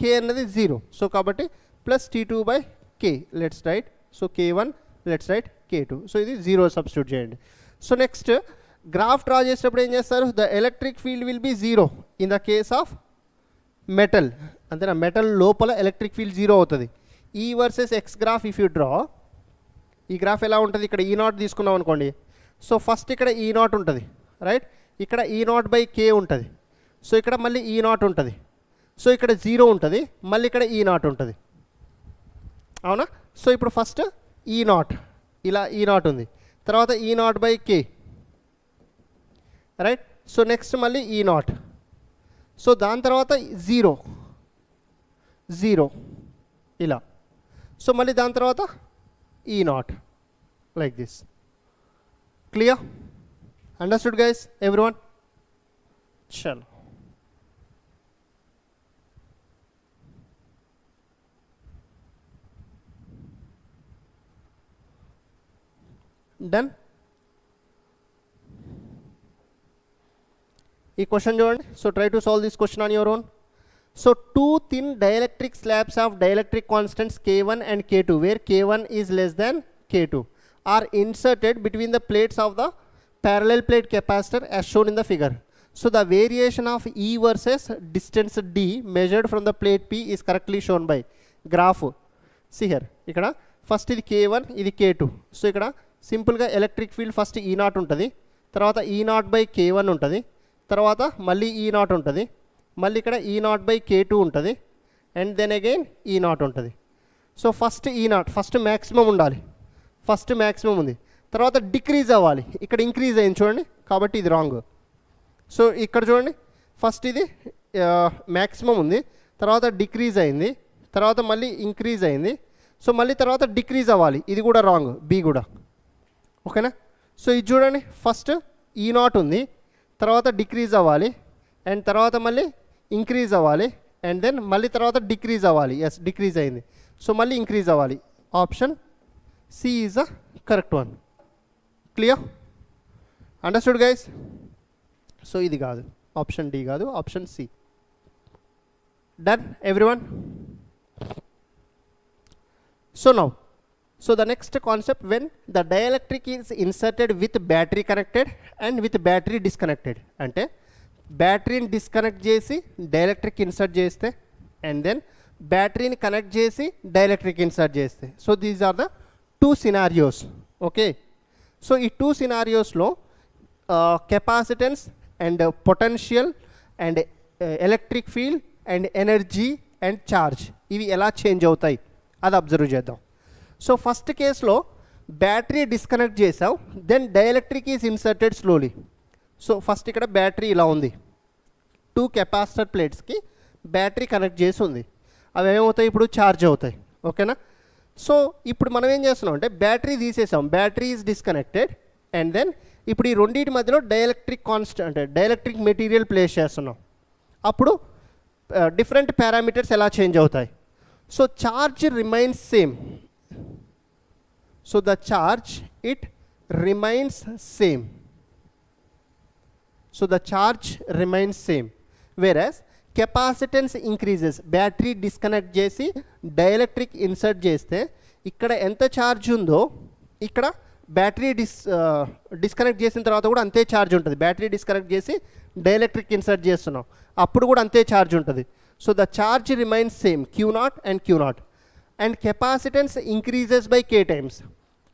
కే అన్నది జీరో సో కాబట్టి plus T two by K let's write so K one let's write K two so ఇది zero substitute చేయండి. So next graph draw చేసేటప్పుడు ఏం చేస్తారు? The electric field will be zero in the case of metal అంతేనా? Metal లోపల electric field zero అవుతుంది. E versus x graph if you draw E graph ఎలా ఉంటుంది? ఇక్కడ e ఈ నాట్ తీసుకున్నాం అనుకోండి. సో ఫస్ట్ ఇక్కడ ఈ నాట్ ఉంటుంది రైట్ ఇక్కడ ఈ నాట్ బై కే ఉంటుంది. సో ఇక్కడ మళ్ళీ ఈ నాట్ ఉంటుంది. సో ఇక్కడ జీరో ఉంటుంది మళ్ళీ ఇక్కడ e ఈ నాట్ ఉంటుంది. అవునా? సో ఇప్పుడు ఫస్ట్ ఈ నాట్ ఇలా e ఈ నాట్ ఉంది. తర్వాత E naught by K right so next మళ్ళీ ఈ నాట్ సో దాని తర్వాత జీరో జీరో ఇలా. సో మళ్ళీ దాని తర్వాత E naught like this clear understood guys everyone చలో డన్ ఈ క్వశ్చన్ చూడండి so try to solve this question on your own so two thin dielectric slabs of dielectric constants K one and K two where K one is less than K two are inserted between the plates of the parallel plate capacitor as shown in the figure. So the variation of E versus distance D measured from the plate P is correctly shown by graph. See here, ఇక్కడ first ఇది K one ఇది K two so ఇక్కడ సింపుల్గా electric field first E naught ఉంటుంది తర్వాత E naught by K one ఉంటుంది తర్వాత మళ్ళీ ఈ నాట్ ఉంటుంది. మళ్ళీ ఇక్కడ E naught by K two ఉంటుంది. And then again E naught ఉంటుంది. So first E naught first maximum ఉండాలి. ఫస్ట్ మ్యాక్సిమం ఉంది. తర్వాత డిక్రీజ్ అవ్వాలి. ఇక్కడ ఇంక్రీజ్ అయింది చూడండి. కాబట్టి ఇది రాంగ్ సో ఇక్కడ చూడండి. ఫస్ట్ ఇది మ్యాక్సిమం ఉంది. తర్వాత డిక్రీజ్ అయింది. తర్వాత మళ్ళీ ఇంక్రీజ్ అయింది. సో మళ్ళీ తర్వాత డిక్రీజ్ అవ్వాలి. ఇది కూడా రాంగ్ బి కూడా. ఓకేనా సో ఇది చూడండి. ఫస్ట్ ఈ e నాట్ ఉంది. తర్వాత డిక్రీజ్ అవ్వాలి. అండ్ తర్వాత మళ్ళీ ఇంక్రీజ్ అవ్వాలి. అండ్ దెన్ మళ్ళీ తర్వాత డిక్రీజ్ అవ్వాలి. ఎస్ డిక్రీజ్ అయింది. సో మళ్ళీ ఇంక్రీజ్ అవ్వాలి. Option C is the correct one clear understood guys so ఇది కాదు. ఆప్షన్ డి కాదు. Option C done everyone so now so the next concept when the dielectric is inserted with battery connected and with battery disconnected అంటే బ్యాటరీని disconnect చేసి dielectric insert చేస్తే and then బ్యాటరీని connect చేసి dielectric insert చేస్తే. So these are the two scenarios okay so ఈ two సినారియోస్లో capacitance and potential and electric field and energy and charge ఇవి ఎలా చేంజ్ అవుతాయి? అది అబ్జర్వ్ చేద్దాం. సో ఫస్ట్ కేసులో బ్యాటరీ డిస్కనెక్ట్ చేసావు then dielectric is inserted slowly so first ఇక్కడ battery ఇలా ఉంది. టూ కెపాసిటర్ ప్లేట్స్కి బ్యాటరీ కనెక్ట్ చేసి ఉంది. అవి ఏమవుతాయి? ఇప్పుడు ఛార్జ్ అవుతాయి. ఓకేనా సో ఇప్పుడు మనం ఏం చేస్తున్నాం అంటే బ్యాటరీ తీసేసాం. Battery is disconnected and then ఇప్పుడు ఈ రెండింటి మధ్యలో డైఎలక్ట్రిక్ కాన్స్టెంట్ అంటే డైఎలక్ట్రిక్ మెటీరియల్ ప్లేస్ చేస్తున్నాం. అప్పుడు uh, డిఫరెంట్ పారామీటర్స్ ఎలా చేంజ్ అవుతాయి? So charge remains same so the charge, it remains same so the charge remains same Whereas capacitance increases battery disconnect చేసి డైఎలక్ట్రిక్ ఇన్సర్ట్ చేస్తే ఇక్కడ ఎంత charge ఉందో ఇక్కడ బ్యాటరీ డిస్ డిస్కనెక్ట్ చేసిన తర్వాత కూడా అంతే ఛార్జ్ ఉంటుంది. బ్యాటరీ డిస్కనెక్ట్ చేసి డైఎలక్ట్రిక్ ఇన్సర్ట్ చేస్తున్నాం. అప్పుడు కూడా అంతే ఛార్జ్ ఉంటుంది. So the charge remains same Q naught and Q naught and capacitance increases by K times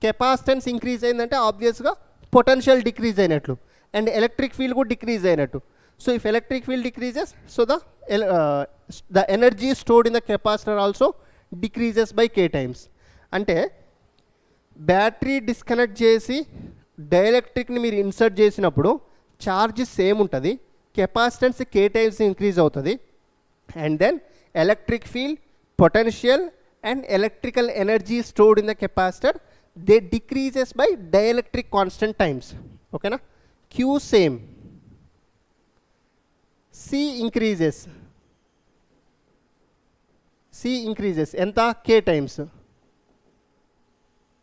capacitance increase అయిందంటే ఆబ్వియస్గా పొటెన్షియల్ డిక్రీజ్ అయినట్లు. అండ్ ఎలక్ట్రిక్ ఫీల్డ్ కూడా డిక్రీజ్ అయినట్టు. So if electric field decreases so the the energy stored in the capacitor also decreases by K times అంటే battery disconnect చేసి డైఎలక్ట్రిక్ని మీరు insert చేసినప్పుడు ఛార్జ్ సేమ్ ఉంటుంది కెపాసిటెన్స్ కే టైమ్స్ ఇంక్రీజ్ అవుతుంది. And then electric field potential and electrical energy stored in the capacitor they decreases by dielectric constant times ఓకేనా Q same C increases C increases ఎంత K times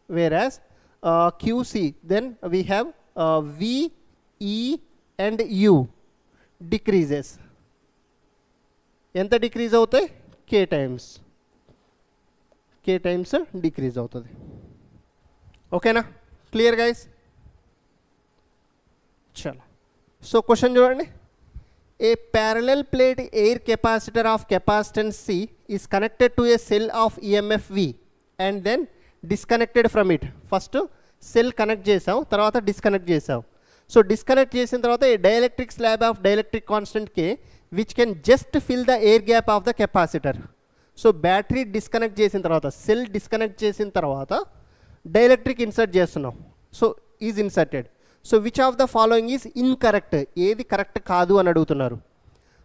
whereas Q C then we have V E and U decreases ఎంత decrease అవుతాయి K times K times decrease అవుతుంది ఓకేనా clear guys చలో so question చూడండి a parallel plate air capacitor of capacitance C is connected to a cell of EMF V and then disconnected from it first cell connect చేసావు తర్వాత disconnect చేసావు. So disconnect చేసిన తర్వాత a dielectric slab of dielectric constant K which can just fill the air gap of the capacitor so battery disconnect చేసిన తర్వాత cell disconnect చేసిన తర్వాత dielectric insert చేస్తున్నాం. So is inserted so which of the following is incorrect ఏది correct కాదు అని అడుగుతున్నారు.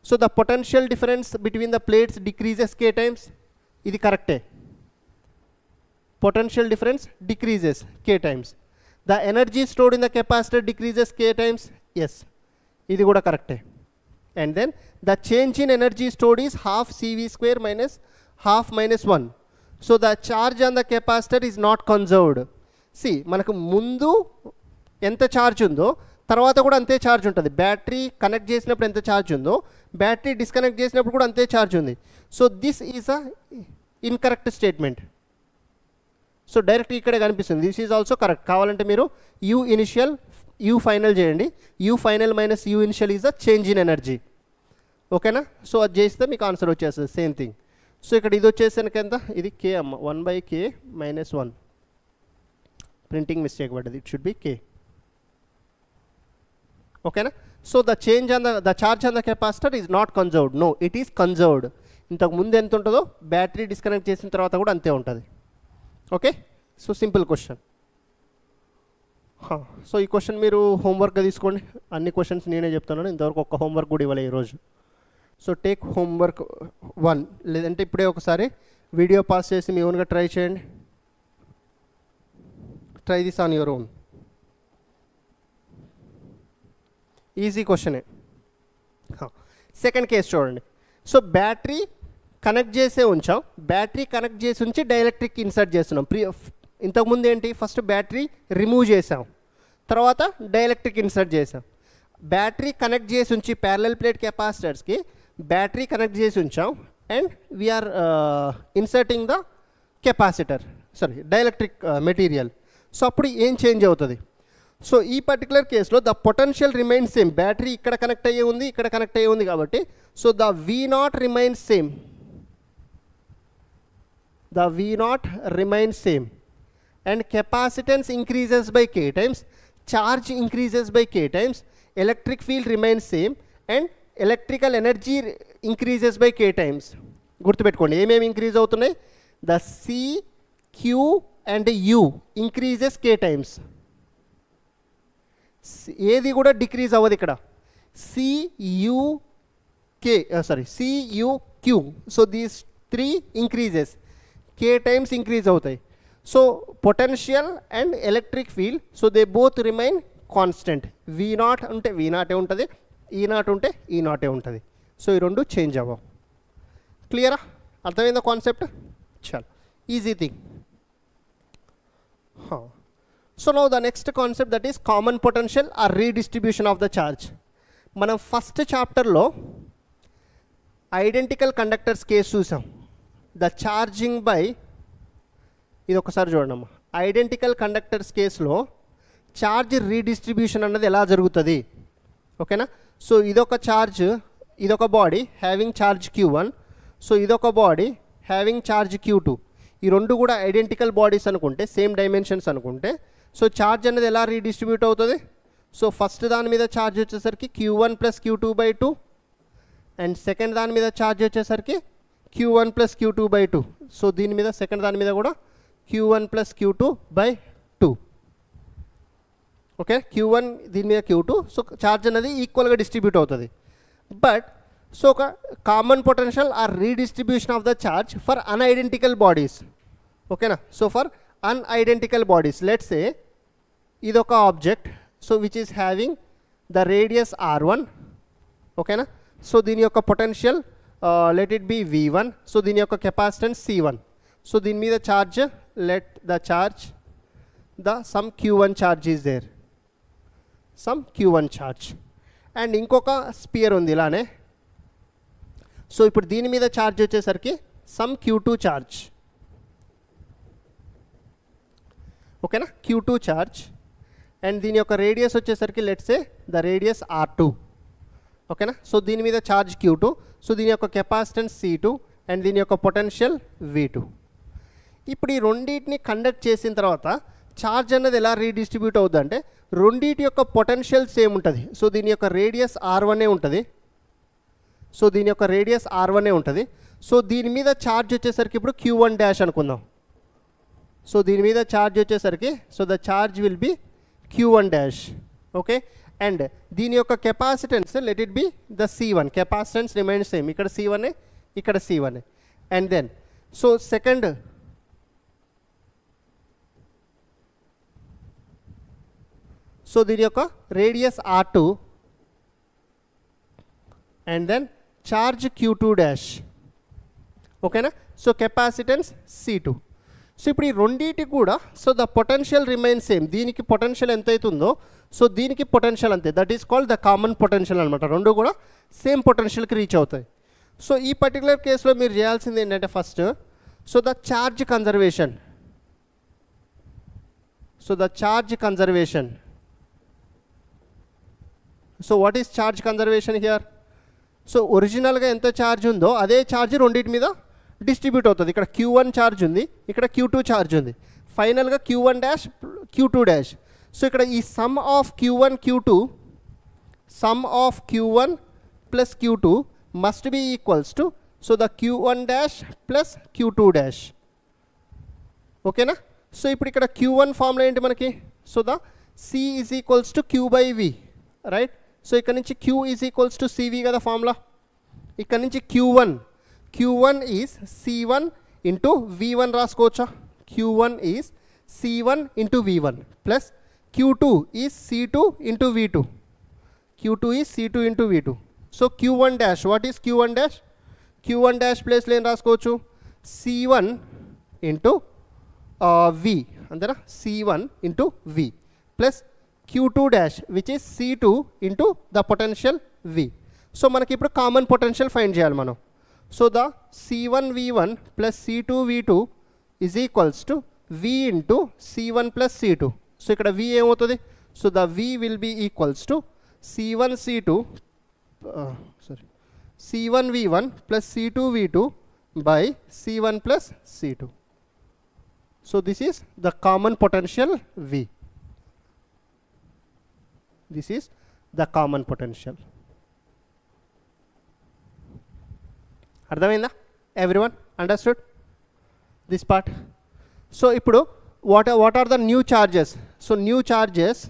So the potential difference between the plates decreases K times ఇది కరెక్టే potential difference decreases k times. The energy stored in the capacitor decreases k times. Yes. ఇది కూడా కరెక్టే and then the change in energy stored is half CV square minus half minus one so the charge on the capacitor is not conserved see మనకు ముందు ఎంత charge ఉందో తర్వాత కూడా అంతే ఛార్జ్ ఉంటుంది. బ్యాటరీ కనెక్ట్ చేసినప్పుడు ఎంత ఛార్జ్ ఉందో బ్యాటరీ డిస్కనెక్ట్ చేసినప్పుడు కూడా అంతే ఛార్జ్ ఉంది. So this is a incorrect statement so direct ఇక్కడే కనిపిస్తుంది. దిస్ ఈజ్ ఆల్సో కరెక్ట్ కావాలంటే మీరు యూ ఇనిషియల్ యూ ఫైనల్ చేయండి. U final minus U initial is a change in energy ఓకేనా సో అది చేస్తే మీకు ఆన్సర్ వచ్చేస్తుంది. సేమ్ థింగ్ సో ఇక్కడ ఇది వచ్చేసరికి ఎంత? ఇది కే అమ్మ. One by K minus one printing mistake పడ్డది. ఇట్ షుడ్ బి కే ఓకేనా so the change on the the charge on the capacitor is not conserved no it is conserved ఇంతకు ముందు ఎంత ఉంటుందో? బ్యాటరీ డిస్కనెక్ట్ చేసిన తర్వాత కూడా అంతే ఉంటుంది. Okay so simple question so ఈ క్వశ్చన్ మీరు హోంవర్క్గా తీసుకోండి. అన్ని క్వశ్చన్స్ నేనే చెప్తున్నాను. ఇంతవరకు ఒక్క హోంవర్క్ కూడా ఇవ్వలే ఈరోజు సో టేక్ హోంవర్క్ వన్ లేదంటే ఇప్పుడే ఒకసారి వీడియో పాస్ చేసి మీ ఓన్గా ట్రై చేయండి. Try this on your own easy క్వశ్చనే సెకండ్ కేస్ చూడండి. సో బ్యాటరీ కనెక్ట్ చేసే ఉంచాం. బ్యాటరీ కనెక్ట్ చేసి ఉంచి డైఎలక్ట్రిక్ ఇన్సర్ట్ చేస్తున్నాం. ప్రీ ఇంతకుముందు ఏంటి? ఫస్ట్ బ్యాటరీ రిమూవ్ చేసాం. తర్వాత డైఎలక్ట్రిక్ ఇన్సర్ట్ చేసాం. బ్యాటరీ కనెక్ట్ చేసి ఉంచి ప్యారలల్ ప్లేట్ కెపాసిటర్స్కి బ్యాటరీ కనెక్ట్ చేసి ఉంచాం. And we're inserting the capacitor sorry dielectric material so అప్పుడు ఏం చేంజ్ అవుతుంది? సో ఈ పర్టికులర్ కేసులో the potential remains same battery ఇక్కడ కనెక్ట్ అయ్యే ఉంది ఇక్కడ కనెక్ట్ అయ్యి ఉంది కాబట్టి so the V naught remains same the V naught remains same and capacitance increases by K times charge increases by K times electric field remains same and electrical energy increases by K times గుర్తుపెట్టుకోండి ఏమేమి increase అవుతున్నాయి? The C Q and U increases K times ఏది కూడా decrease అవ్వదు ఇక్కడ. CUK sorry CUQ so these three increases K times increase అవుతాయి. So potential and electric field so they both remain constant V naught ఉంటే V నాటే ఉంటుంది? ఈ not ఉంటే ఈ నాటే ఉంటుంది. సో ఈ రెండు చేంజ్ అవ్వవు క్లియరా అర్థమైందా కాన్సెప్ట్ చాలు. Easy thing so no the next concept that is common potential or redistribution of the charge మనం ఫస్ట్ చాప్టర్లో ఐడెంటికల్ కండక్టర్స్ కేసు చూసాం. ద ఛార్జింగ్ బై ఇది ఒకసారి చూడండి ఐడెంటికల్ కండక్టర్స్ కేసులో ఛార్జ్ రీడిస్ట్రిబ్యూషన్ అన్నది ఎలా జరుగుతుంది? ఓకేనా సో ఇదొక ఛార్జ్ ఇదొక body having charge Q one so ఇదొక body having charge Q two ఈ రెండు కూడా ఐడెంటికల్ బాడీస్ అనుకుంటే సేమ్ డైమెన్షన్స్ అనుకుంటే సో ఛార్జ్ అనేది ఎలా రీడిస్ట్రిబ్యూట్ అవుతుంది? సో ఫస్ట్ దాని మీద ఛార్జ్ వచ్చేసరికి Q one plus Q two by two and second దాని మీద ఛార్జ్ వచ్చేసరికి Q one plus Q two by two so దీని మీద సెకండ్ దాని మీద కూడా Q one plus Q two by two okay Q one దీని మీద క్యూ టూ సో ఛార్జ్ అనేది ఈక్వల్గా డిస్ట్రిబ్యూట్ అవుతుంది. బట్ సో ఒక common potential or redistribution of the charge for unidentical bodies ఓకేనా so for unidentical bodies let's a ఇదొక object so which is having the radius R one ఓకేనా so దీని యొక్క potential let it be V one so దీని యొక్క capacitance C one so దీని మీద charge let the charge the some Q one charge is there some Q one charge and ఇంకొక sphere ఉంది ఇలానే. సో ఇప్పుడు దీని మీద ఛార్జ్ వచ్చేసరికి సమ్ క్యూ టూ ఛార్జ్ ఓకేనా క్యూ టూ ఛార్జ్ అండ్ దీని యొక్క రేడియస్ వచ్చేసరికి let's say the radius R two ఓకేనా సో దీని మీద ఛార్జ్ క్యూ టూ సో దీని యొక్క కెపాసిటెన్స్ సి టూ అండ్ దీని యొక్క పొటెన్షియల్ వి టూ ఇప్పుడు ఈ రెండింటిని కండక్ట్ చేసిన తర్వాత ఛార్జ్ అనేది ఎలా రీడిస్ట్రిబ్యూట్ అవుతుందంటే రెండింటి యొక్క పొటెన్షియల్ సేమ్ ఉంటుంది. సో దీని యొక్క రేడియస్ ఆర్ వనే ఉంటుంది. సో దీని యొక్క రేడియస్ ఆర్ వనే ఉంటుంది. సో దీని మీద ఛార్జ్ వచ్చేసరికి ఇప్పుడు క్యూ వన్ డాష్ అనుకుందాం. సో దీని మీద ఛార్జ్ వచ్చేసరికి so the charge will be Q one dash okay and దీని యొక్క capacitance let it be the C one capacitance remind same ఇక్కడ సి వన్ ఇక్కడ C one and then so second so దీని యొక్క radius R two and then charge Q two dash ఓకేనా so capacitance C two so ఇప్పుడు ఈ రెండింటి కూడా so the potential remain same దీనికి పొటెన్షియల్ ఎంత అవుతుందో సో దీనికి పొటెన్షియల్ అంతే. That is called the common potential అనమాట రెండు కూడా సేమ్ పొటెన్షియల్కి రీచ్ అవుతాయి. సో ఈ పర్టికులర్ కేసులో మీరు చేయాల్సింది ఏంటంటే first so the charge conservation so the charge conservation so what is charge conservation here so ఒరిజినల్గా ఎంత ఛార్జ్ ఉందో అదే ఛార్జ్ రెండింటి మీద డిస్ట్రిబ్యూట్ అవుతుంది. ఇక్కడ క్యూ వన్ ఛార్జ్ ఉంది ఇక్కడ క్యూ టూ ఛార్జ్ ఉంది. ఫైనల్గా Q one dash Q two dash so ఇక్కడ ఈ sum of Q one Q two sum of Q one plus Q two must be equals to so the Q one dash plus Q two dash ఓకేనా so ఇప్పుడు ఇక్కడ Q one formula ఏంటి మనకి? So the C is equals to Q by V right so ఇక్కడ నుంచి Q is equals to CV కదా formula ఇక్కడ నుంచి Q one Q one is C one into V one రాసుకోవచ్చా? Q one is C one into V one plus Q two is C two into V two Q two is C two into V two so Q one dash what is Q one dash Q one dash ప్లేస్లో ఏం రాసుకోవచ్చు. C one into V అంతేనా? C one into V plus Q two dash which is C two into the potential V so మనకి ఇప్పుడు common potential find చేయాలి మనం. So the C one V one plus C two V two is equals to V into C one plus C two so ఇక్కడ V ఏమవుతుంది? So the V will be equals to C one C two sorry C one V one plus C two V two by C one plus C two so this is the common potential V this is the common potential అర్థమైందా? Every one understood this part so ఇప్పుడు what what are the new charges so new charges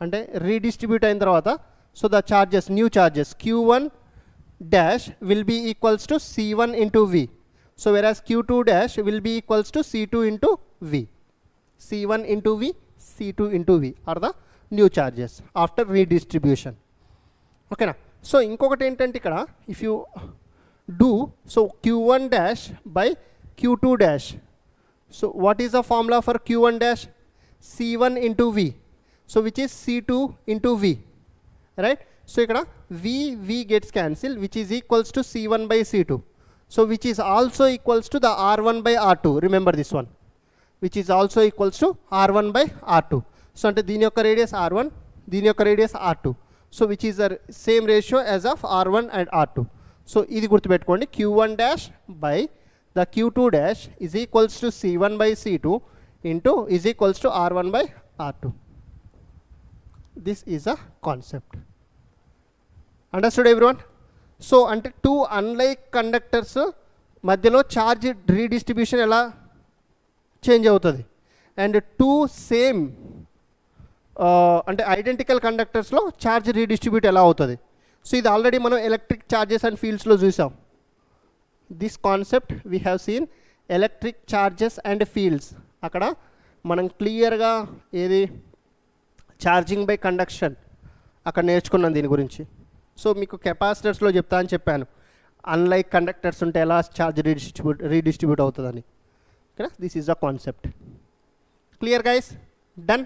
అంటే redistribute అయిన తర్వాత so the charges new charges Q one dash will be equals to C one into V so whereas Q two dash will be equals to C two into V C one into V C two into V are the new charges after redistribution ఓకేనా so ఇంకొకటి ఏంటంటే ఇక్కడ if you do so Q one dash by Q two dash so what is the formula for Q one dash C one into V so which is C two into V right so ఇక్కడ V V gets cancel which is equals to C one by C two so which is also equals to the R one by R two remember this one which is also equals to R one by R two so అంటే దీని యొక్క radius R one దీని యొక్క radius R two so which is the same ratio as of R one and R two so ఇది గుర్తుపెట్టుకోండి. Q one dash by the Q two dash is equals to C one by C two into is equals to R one by R two this is a concept understood everyone so అంటే two unlike conductors మధ్యలో charge redistribution ఎలా change అవుతుంది? And two same అంటే identical కండక్టర్స్లో charge redistribute ఎలా అవుతుంది? So ఇది already మనం ఎలక్ట్రిక్ ఛార్జెస్ అండ్ ఫీల్డ్స్లో చూసాం. This concept we have seen electric charges and fields అక్కడ మనం క్లియర్గా ఏది? ఛార్జింగ్ బై కండక్షన్ అక్కడ నేర్చుకున్నాను దీని గురించి. సో మీకు కెపాసిటర్స్లో చెప్తా అని చెప్పాను. అన్లైక్ కండక్టర్స్ ఉంటే ఎలా ఛార్జ్ రీడిస్ట్రిబ్యూట్ రీడిస్ట్రిబ్యూట్ అవుతుందని. ఓకేనా this is the concept clear guys done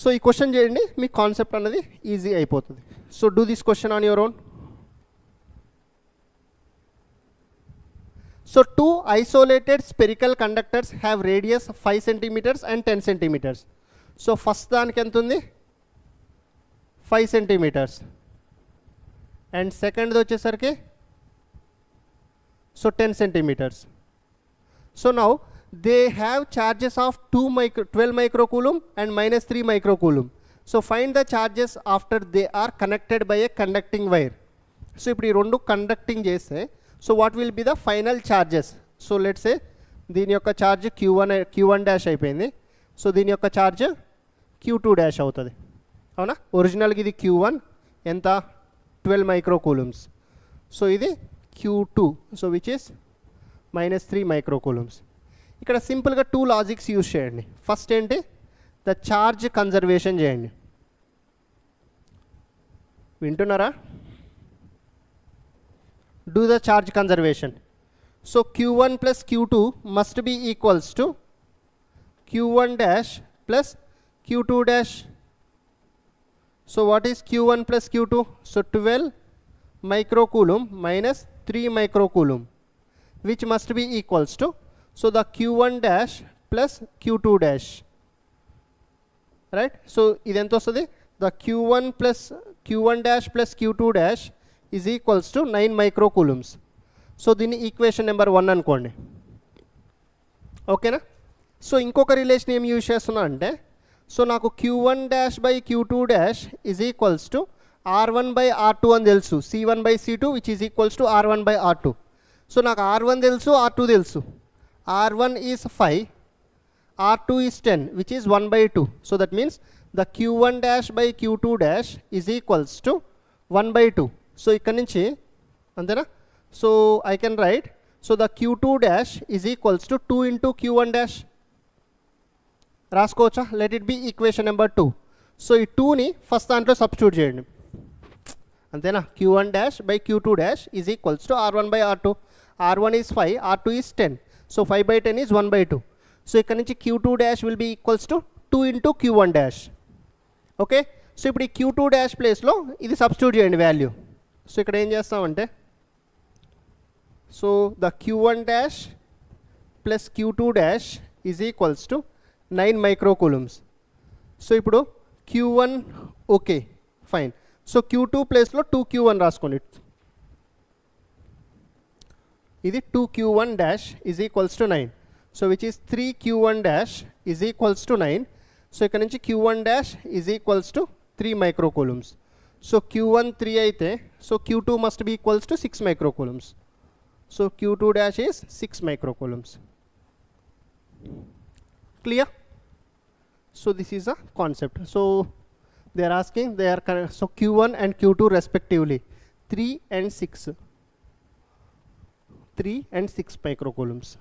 so ఈ క్వశ్చన్ చేయండి మీ కాన్సెప్ట్ అనేది ఈజీ అయిపోతుంది. So do this question on your own so two isolated spherical conductors have radius five centimetres and ten centimetres so first దానికి ఎంత ఉంది? Five centimetres and సెకండ్ది వచ్చేసరికి? So ten centimetres so now they have charges of two micro twelve microcoulomb and minus three microcoulomb so find the charges after they are connected by a conducting wire so ఇప్పుడు ఈ రెండు conducting చేస్తే so what will be the final charges so let's say దీని యొక్క charge Q one Q one dash అయిపోయింది so దీని యొక్క charge Q two dash అవుతుంది అవునా ఒరిజినల్కి ఇది క్యూ వన్ ఎంత ట్వెల్వ్ మైక్రో కూలమ్స్ సో ఇది Q two so which is minus three micro coulombs ఇక్కడ సింపుల్గా టూ లాజిక్స్ యూజ్ చేయండి. ఫస్ట్ ఏంటి? ద ఛార్జ్ కన్జర్వేషన్ చేయండి. వింటున్నారా? Do the charge conservation so Q one plus Q two must be equals to Q one dash plus Q two dash so what is Q one plus Q two so twelve microcoulomb minus three microcoulomb which must be equals to so the q1 dash plus q2 dash. Right? So ఇదెంత వస్తుంది? The q1 plus q1 dash plus q2 dash is equals to 9 coulombs so దీన్ని equation number one అనుకోండి. ఓకేనా? So ఇంకొక relation ఏం use చేస్తున్నా అంటే so నాకు Q one dash by Q two dash is equals to R one by R two అని తెలుసు. C one by C two which is equals to R one by R two so నాకు R one తెలుసు R two తెలుసు. R one is five R two is ten which is one by two so that means the Q one dash by Q two dash is equals to one by two so ఇక్కడ నుంచి అంతేనా so I can write so the Q two dash is equals to two into Q one dash రాసుకోవచ్చా let it be equation number two so ఈ టూని first దాంట్లో substitute చేయండి అంతేనా Q one dash by Q two dash is equals to R one by R two R one is five R two is ten So five by ten is one by two so ఇక్కడ నుంచి Q two dash will be equals to two into Q one dash okay so ఇప్పుడు ఈ Q two dash ప్లేస్లో ఇది substitute చేయండి value so ఇక్కడ ఏం చేస్తామంటే so the Q one dash plus Q two dash is equals to nine microcoulombs so ఇప్పుడు Q one okay fine so Q two ప్లేస్లో టూ క్యూ వన్ రాసుకోండి. ఇది two Q one dash is equals to nine so which is three Q one dash is equals to nine so ఇక్కడ నుంచి Q one dash is equals to three microcoulombs so Q one three అయితే so Q two must be equals to six microcoulombs so Q two dash is six microcoulombs clear? So this is a concept. So they are asking they are cor- so q1 and q2 respectively 3 and 6 3 and 6 microcoulombs.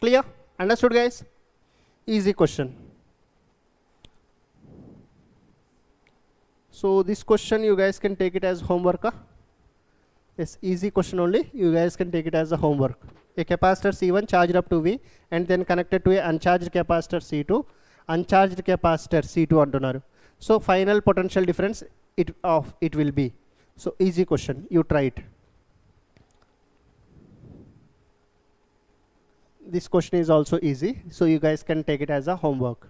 Clear? Understood guys? Easy question. So this question you guys can take it as homework. Huh? Yes, easy question only. You guys can take it as a homework. A capacitor C1 charged up to V and then connected to a uncharged capacitor C2. Uncharged capacitor C2 antunaru. So final potential difference it of it will be. So easy question. You try it. this question is also easy so you guys can take it as a homework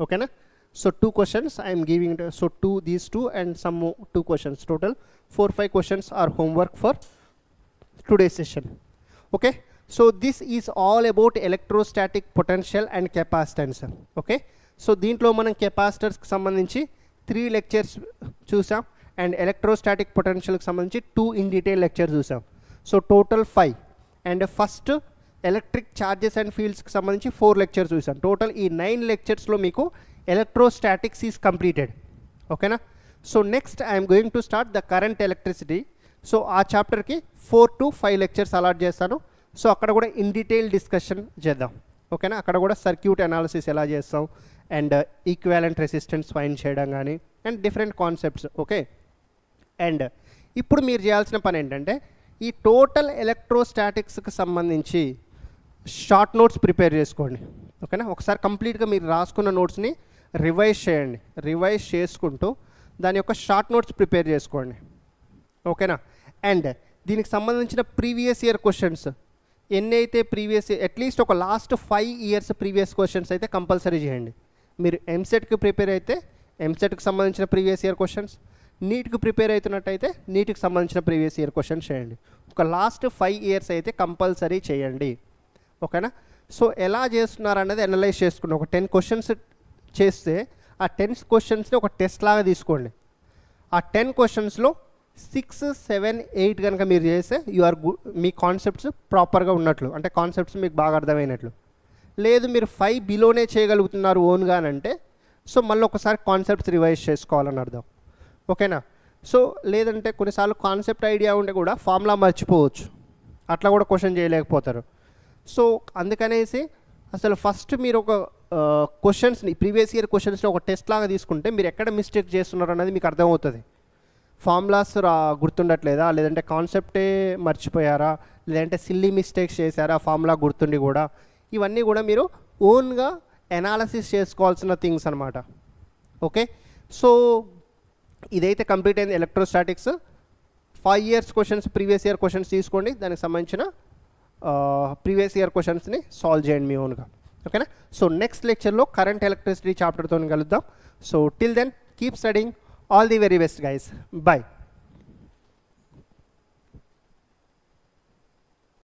okay na so two questions i am giving it so two these two and some more two questions total four five questions are homework for today's session okay so this is all about electrostatic potential and capacitance okay so దీంట్లో మనం కెపాసిటర్స్కి సంబంధించి three lectures చూసాం and electrostatic పొటెన్షియల్కి సంబంధించి two in detail lecture చూసాం so total five and first Electric charges and ఫీల్డ్స్కి సంబంధించి four lectures చూసాం టోటల్ ఈ నైన్ లెక్చర్స్లో మీకు ఎలక్ట్రోస్టాటిక్స్ ఈజ్ కంప్లీటెడ్ ఓకేనా so next I'm going to start the current electricity so ఆ చాప్టర్కి four to five lectures allot చేస్తాను. సో అక్కడ కూడా ఇన్ డీటెయిల్ డిస్కషన్ చేద్దాం. ఓకేనా అక్కడ కూడా సర్క్యూట్ అనాలిసిస్ ఎలా చేస్తాం అండ్ ఈక్వాలెంట్ రెసిస్టెన్స్ ఫైండ్ చేయడం కానీ and different concepts okay and ఇప్పుడు మీరు చేయాల్సిన పని ఏంటంటే ఈ టోటల్ ఎలక్ట్రోస్టాటిక్స్కి సంబంధించి షార్ట్ నోట్స్ ప్రిపేర్ చేసుకోండి. ఓకేనా ఒకసారి కంప్లీట్గా మీరు రాసుకున్న నోట్స్ని రివైజ్ చేయండి. రివైజ్ చేసుకుంటూ దాని యొక్క షార్ట్ నోట్స్ ప్రిపేర్ చేసుకోండి. ఓకేనా అండ్ దీనికి సంబంధించిన ప్రీవియస్ ఇయర్ క్వశ్చన్స్ ఎన్ని అయితే ప్రీవియస్ అట్లీస్ట్ ఒక last five years previous questions అయితే కంపల్సరీ చేయండి. మీరు ఎంసెట్కి ప్రిపేర్ అయితే ఎంసెట్కి సంబంధించిన ప్రీవియస్ ఇయర్ క్వశ్చన్స్ నీట్కి ప్రిపేర్ అవుతున్నట్టయితే నీట్కి సంబంధించిన ప్రీవియస్ ఇయర్ క్వశ్చన్స్ చేయండి. ఒక లాస్ట్ ఫైవ్ ఇయర్స్ అయితే కంపల్సరీ చేయండి. ఓకేనా? సో ఎలా చేస్తున్నారు అనేది అనలైజ్ చేసుకుని ఒక టెన్ క్వశ్చన్స్ చేస్తే ఆ టెన్ క్వశ్చన్స్ని ఒక టెస్ట్ లాగా తీసుకోండి. ఆ టెన్ క్వశ్చన్స్లో సిక్స్ సెవెన్ ఎయిట్ కనుక మీరు చేస్తే యు ఆర్ గు మీ కాన్సెప్ట్స్ ప్రాపర్గా ఉన్నట్లు అంటే కాన్సెప్ట్స్ మీకు బాగా అర్థమైనట్లు. లేదు మీరు ఫైవ్ బిలోనే చేయగలుగుతున్నారు ఓన్గా అని అంటే సో మళ్ళీ ఒకసారి కాన్సెప్ట్స్ రివైజ్ చేసుకోవాలని అర్థం. ఓకేనా? సో లేదంటే కొన్నిసార్లు కాన్సెప్ట్ ఐడియా ఉంటే కూడా ఫార్ములా మర్చిపోవచ్చు. అట్లా కూడా క్వశ్చన్ చేయలేకపోతారు. సో అందుకనేసి అసలు ఫస్ట్ మీరు ఒక క్వశ్చన్స్ని ప్రీవియస్ ఇయర్ క్వశ్చన్స్ని ఒక టెస్ట్ లాగా తీసుకుంటే మీరు ఎక్కడ మిస్టేక్ చేస్తున్నారు అనేది మీకు అర్థమవుతుంది. ఫార్ములాస్ రా గుర్తుండట్లేదా? లేదంటే కాన్సెప్టే మర్చిపోయారా? లేదంటే సిల్లీ మిస్టేక్స్ చేశారా? ఫార్ములా గుర్తుండి కూడా. ఇవన్నీ కూడా మీరు ఓన్గా ఎనాలసిస్ చేసుకోవాల్సిన థింగ్స్ అనమాట ఓకే? సో ఇదైతే కంప్లీట్ అయింది electrostatics five years questions previous year questions తీసుకోండి. దానికి సంబంధించిన ప్రీవియస్ ఇయర్ క్వశ్చన్స్ని సాల్వ్ చేయండి మీ ఓన్గా ఓకేనా సో నెక్స్ట్ లెక్చర్లో కరెంట్ ఎలక్ట్రిసిటీ చాప్టర్తో కలుద్దాం. So till then keep studying all the very best guys bye